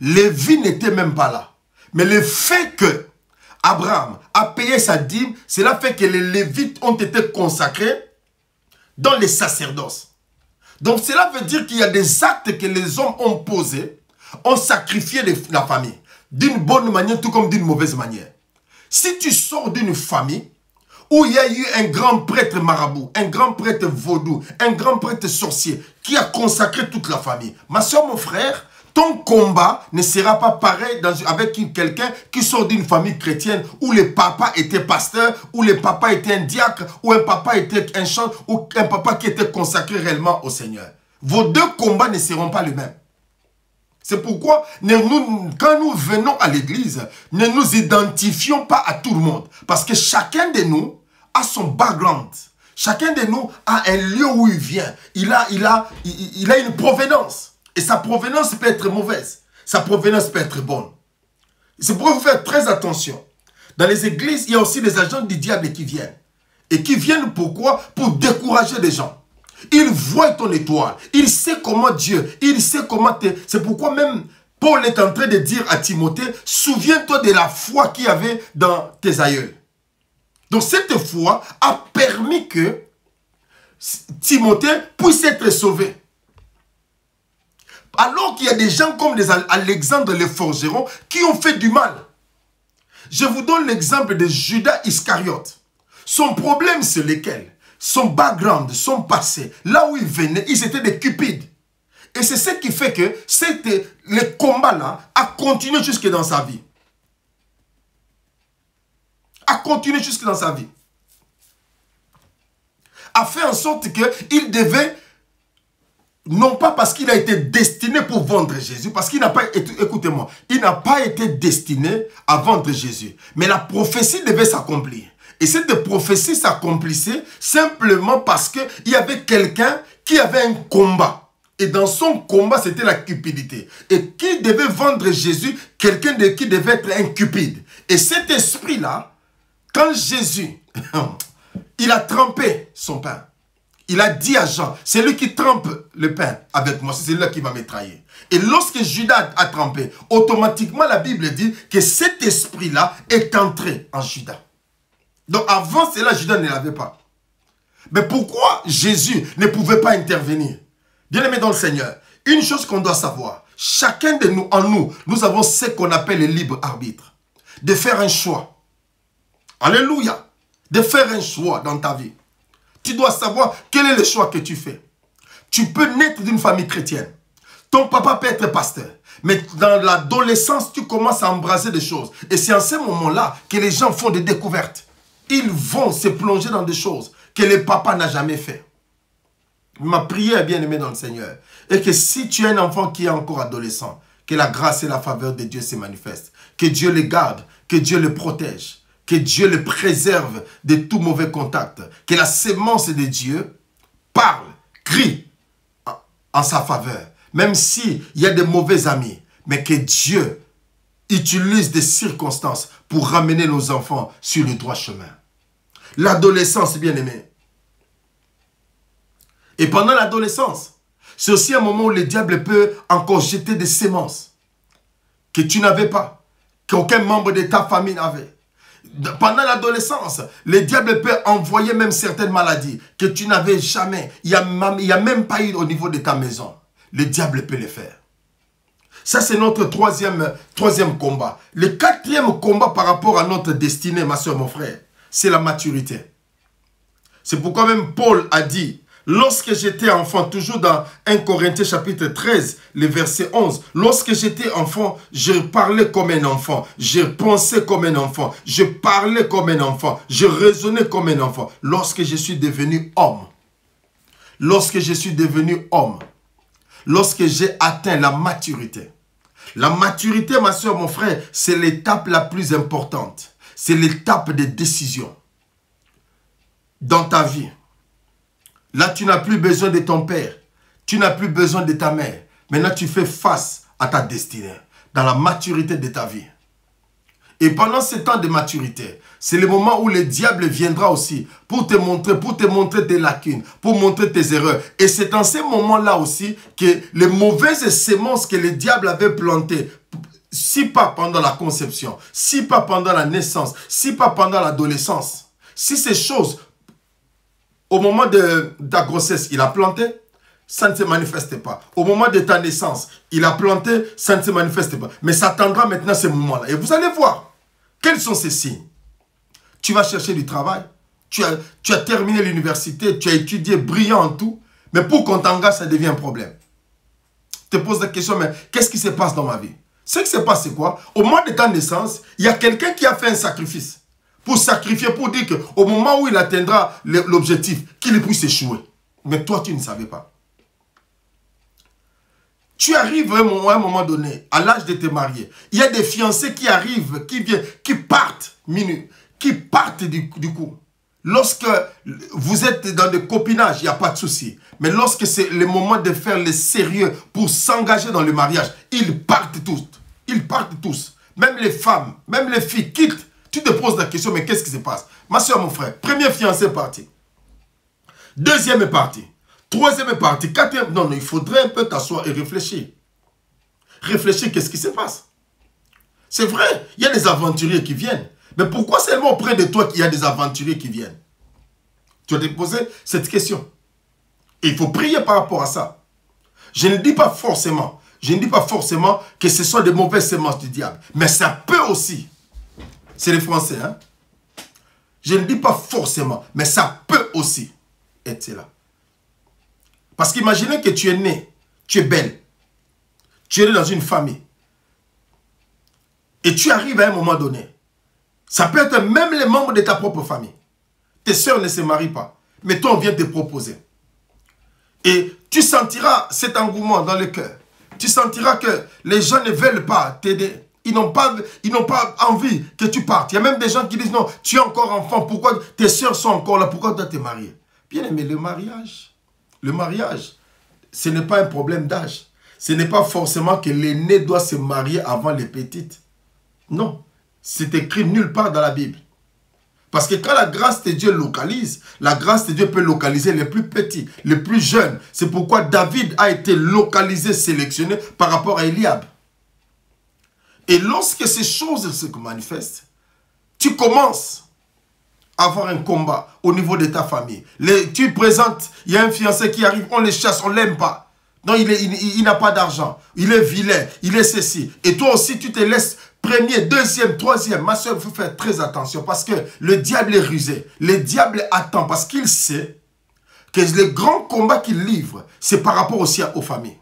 Lévi n'était même pas là. Mais le fait que Abraham a payé sa dîme, cela fait que les Lévites ont été consacrés dans les sacerdoces. Donc cela veut dire qu'il y a des actes que les hommes ont posés, ont sacrifié la famille, d'une bonne manière tout comme d'une mauvaise manière. Si tu sors d'une famille où il y a eu un grand prêtre marabout, un grand prêtre vaudou, un grand prêtre sorcier qui a consacré toute la famille, ma soeur, mon frère, ton combat ne sera pas pareil avec quelqu'un qui sort d'une famille chrétienne où le papa était pasteur, où le papa était un diacre, où un papa était un chant, ou un papa qui était consacré réellement au Seigneur. Vos deux combats ne seront pas les mêmes. C'est pourquoi quand nous venons à l'église, ne nous identifions pas à tout le monde. Parce que chacun de nous a son background. Chacun de nous a un lieu où il vient. Il a, il a, il a une provenance. Et sa provenance peut être mauvaise. Sa provenance peut être bonne. C'est pour vous faire très attention. Dans les églises, il y a aussi des agents du diable qui viennent. Et qui viennent pourquoi? Pour décourager les gens. Il voit ton étoile. Il sait comment Dieu, il sait comment te... C'est pourquoi même Paul est en train de dire à Timothée, souviens-toi de la foi qu'il y avait dans tes aïeux. Donc cette foi a permis que Timothée puisse être sauvé. Alors qu'il y a des gens comme Alexandre le forgeron qui ont fait du mal. Je vous donne l'exemple de Judas Iscariote. Son problème, c'est lequel? Son background, son passé, là où il venait, ils étaient des cupides. Et c'est ce qui fait que le combat-là a continué jusque dans sa vie. A continué jusque dans sa vie. A fait en sorte qu'il devait non pas parce qu'il a été destiné pour vendre Jésus, parce qu'il n'a pas été, écoutez-moi, il n'a pas été destiné à vendre Jésus. Mais la prophétie devait s'accomplir. Et cette prophétie s'accomplissait simplement parce qu'il y avait quelqu'un qui avait un combat. Et dans son combat, c'était la cupidité. Et qui devait vendre Jésus? Quelqu'un de qui devait être un cupide. Et cet esprit-là, quand Jésus, *laughs* il a trempé son pain, il a dit à Jean, c'est lui qui trempe le pain avec moi, c'est lui qui va me trahir. Et lorsque Judas a trempé, automatiquement la Bible dit que cet esprit-là est entré en Judas. Donc avant cela, Judas ne l'avait pas. Mais pourquoi Jésus ne pouvait pas intervenir? Bien-aimé dans le Seigneur, une chose qu'on doit savoir, chacun de nous, en nous, nous avons ce qu'on appelle le libre arbitre. De faire un choix. Alléluia. De faire un choix dans ta vie. Tu dois savoir quel est le choix que tu fais. Tu peux naître d'une famille chrétienne. Ton papa peut être pasteur. Mais dans l'adolescence, tu commences à embrasser des choses. Et c'est en ce moment-là que les gens font des découvertes. Ils vont se plonger dans des choses que le papa n'a jamais fait. Ma prière, bien aimé dans le Seigneur, est que si tu es un enfant qui est encore adolescent, que la grâce et la faveur de Dieu se manifestent. Que Dieu les garde, que Dieu les protège. Que Dieu le préserve de tout mauvais contact. Que la sémence de Dieu parle, crie en sa faveur. Même s'il y a des mauvais amis. Mais que Dieu utilise des circonstances pour ramener nos enfants sur le droit chemin. L'adolescence, bien aimé. Et pendant l'adolescence, c'est aussi un moment où le diable peut encore jeter des sémences que tu n'avais pas, qu'aucun membre de ta famille n'avait pendant l'adolescence, le diable peut envoyer même certaines maladies que tu n'avais jamais. Il n'y a, même pas eu au niveau de ta maison. Le diable peut le faire. Ça, c'est notre troisième, troisième combat. Le quatrième combat par rapport à notre destinée, ma soeur, mon frère, c'est la maturité. C'est pourquoi même Paul a dit Lorsque j'étais enfant, toujours dans 1 Corinthiens chapitre 13, le verset 11, lorsque j'étais enfant, je parlais comme un enfant, je pensais comme un enfant, je parlais comme un enfant, je raisonnais comme un enfant. Lorsque je suis devenu homme, lorsque je suis devenu homme, lorsque j'ai atteint la maturité. La maturité, ma soeur, mon frère, c'est l'étape la plus importante. C'est l'étape de décision. dans ta vie. Là, tu n'as plus besoin de ton père. Tu n'as plus besoin de ta mère. Maintenant, tu fais face à ta destinée, dans la maturité de ta vie. Et pendant ce temps de maturité, c'est le moment où le diable viendra aussi pour te montrer, pour te montrer tes lacunes, pour montrer tes erreurs. Et c'est dans ces moments-là aussi que les mauvaises semences que le diable avait plantées, si pas pendant la conception, si pas pendant la naissance, si pas pendant l'adolescence, si ces choses, au moment de ta grossesse, il a planté, ça ne se manifeste pas. Au moment de ta naissance, il a planté, ça ne se manifeste pas. Mais ça attendra maintenant ce moment-là. Et vous allez voir, quels sont ces signes? Tu vas chercher du travail, tu as, tu as terminé l'université, tu as étudié brillant en tout, mais pour qu'on t'engage, ça devient un problème. Tu te poses la question, mais qu'est-ce qui se passe dans ma vie? Ce qui se passe, c'est quoi? Au moment de ta naissance, il y a quelqu'un qui a fait un sacrifice. Pour sacrifier, pour dire qu'au moment où il atteindra l'objectif, qu'il puisse échouer. Mais toi, tu ne savais pas. Tu arrives à un moment, donné, à l'âge de te marier. Il y a des fiancés qui arrivent, qui viennent, qui partent, qui partent du, coup. Lorsque vous êtes dans des copinages, il n'y a pas de souci. Mais lorsque c'est le moment de faire le sérieux pour s'engager dans le mariage, ils partent tous. Ils partent tous. Même les femmes, même les filles quittent. Tu te poses la question, mais qu'est-ce qui se passe? Ma soeur, mon frère, premier fiancé est parti. Deuxième est parti. Troisième partie, quatrième. Non, non, il faudrait un peu t'asseoir et réfléchir. Réfléchir, qu'est-ce qui se passe? C'est vrai, il y a des aventuriers qui viennent. Mais pourquoi seulement auprès de toi qu'il y a des aventuriers qui viennent? Tu as déposé cette question. Et il faut prier par rapport à ça. Je ne dis pas forcément, je ne dis pas forcément que ce soit des mauvaises semences du diable. Mais ça peut aussi. C'est les Français, hein Je ne dis pas forcément, mais ça peut aussi être là. Parce qu'imaginez que tu es né, tu es belle, tu es né dans une famille. Et tu arrives à un moment donné. Ça peut être même les membres de ta propre famille. Tes soeurs ne se marient pas. Mais toi, on vient te proposer. Et tu sentiras cet engouement dans le cœur. Tu sentiras que les gens ne veulent pas t'aider. Ils n'ont pas, envie que tu partes. Il y a même des gens qui disent non, tu es encore enfant. Pourquoi tes soeurs sont encore là? Pourquoi tu dois te marier Bien aimé, le mariage, le mariage, ce n'est pas un problème d'âge. Ce n'est pas forcément que l'aîné doit se marier avant les petites. Non, c'est écrit nulle part dans la Bible. Parce que quand la grâce de Dieu localise, la grâce de Dieu peut localiser les plus petits, les plus jeunes. C'est pourquoi David a été localisé, sélectionné par rapport à Eliab. Et lorsque ces choses se manifestent, tu commences avoir un combat au niveau de ta famille. Les, tu présentes, il y a un fiancé qui arrive, on le chasse, on l'aime pas. Non, il, il, n'a pas d'argent. Il est vilain, il est ceci. Et toi aussi, tu te laisses premier, deuxième, troisième. Ma soeur, il faut faire très attention parce que le diable est rusé. Le diable attend parce qu'il sait que le grand combat qu'il livre, c'est par rapport aussi aux familles.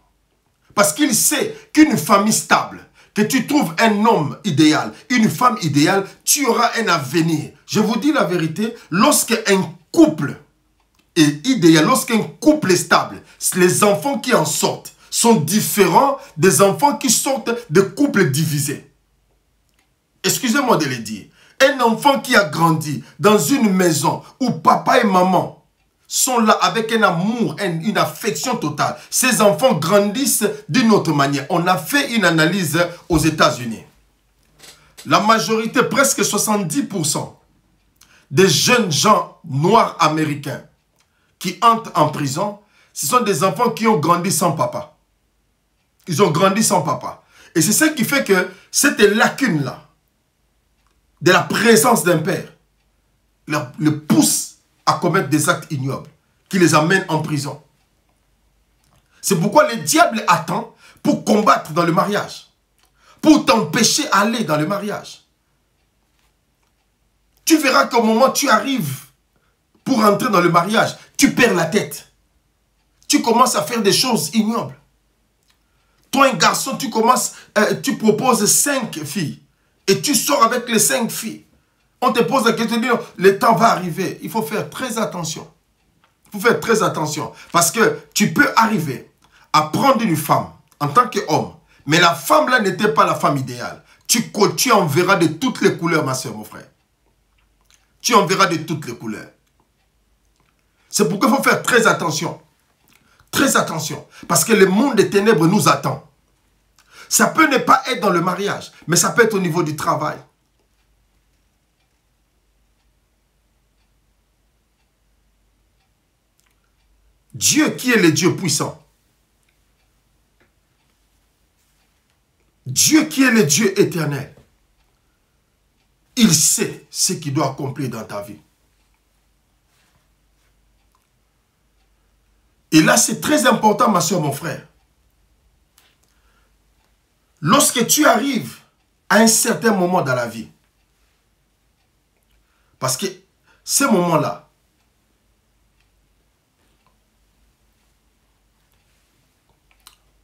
Parce qu'il sait qu'une famille stable, que tu trouves un homme idéal, une femme idéale, tu auras un avenir. Je vous dis la vérité, lorsqu'un couple est idéal, lorsqu'un couple est stable, les enfants qui en sortent sont différents des enfants qui sortent de couples divisés. Excusez-moi de le dire. Un enfant qui a grandi dans une maison où papa et maman sont là avec un amour, une affection totale. Ces enfants grandissent d'une autre manière. On a fait une analyse aux États-Unis. La majorité, presque 70% des jeunes gens noirs américains qui entrent en prison, ce sont des enfants qui ont grandi sans papa. Ils ont grandi sans papa. Et c'est ce qui fait que cette lacune-là, de la présence d'un père, le pousse à commettre des actes ignobles qui les amènent en prison. C'est pourquoi le diable attend pour combattre dans le mariage, pour t'empêcher d'aller dans le mariage. Tu verras qu'au moment où tu arrives pour entrer dans le mariage, tu perds la tête. Tu commences à faire des choses ignobles. Toi, un garçon, tu commences, euh, tu proposes cinq filles et tu sors avec les cinq filles. On te pose la question, le temps va arriver. Il faut faire très attention. Il faut faire très attention. Parce que tu peux arriver à prendre une femme en tant qu'homme. Mais la femme là n'était pas la femme idéale. Tu, tu en verras de toutes les couleurs, ma soeur, mon frère. Tu en verras de toutes les couleurs. C'est pourquoi il faut faire très attention. Très attention. Parce que le monde des ténèbres nous attend. Ça peut ne pas être dans le mariage, mais ça peut être au niveau du travail. Dieu qui est le Dieu puissant. Dieu qui est le Dieu éternel. Il sait ce qu'il doit accomplir dans ta vie. Et là, c'est très important, ma soeur, mon frère. Lorsque tu arrives à un certain moment dans la vie, parce que ce moment-là,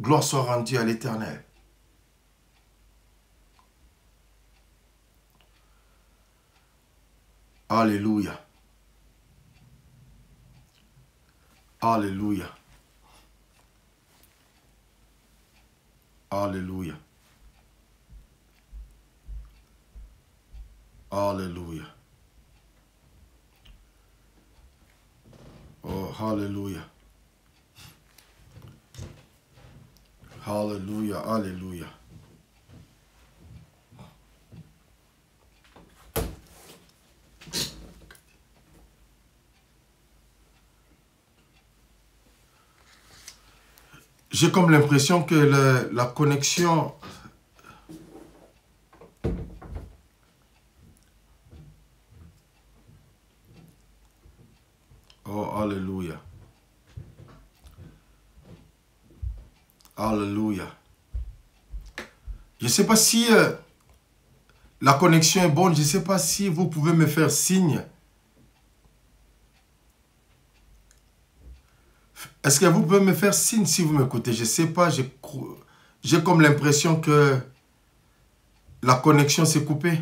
gloire soit rendue à l'éternel. Alléluia. Alléluia. Alléluia. Alléluia. Oh, Alléluia. Alléluia, Alléluia. J'ai comme l'impression que la connexion Oh, Alléluia. Alléluia. Je ne sais pas si euh, la connexion est bonne. Je ne sais pas si vous pouvez me faire signe. Est-ce que vous pouvez me faire signe si vous m'écoutez? Je ne sais pas. J'ai comme l'impression que la connexion s'est coupée.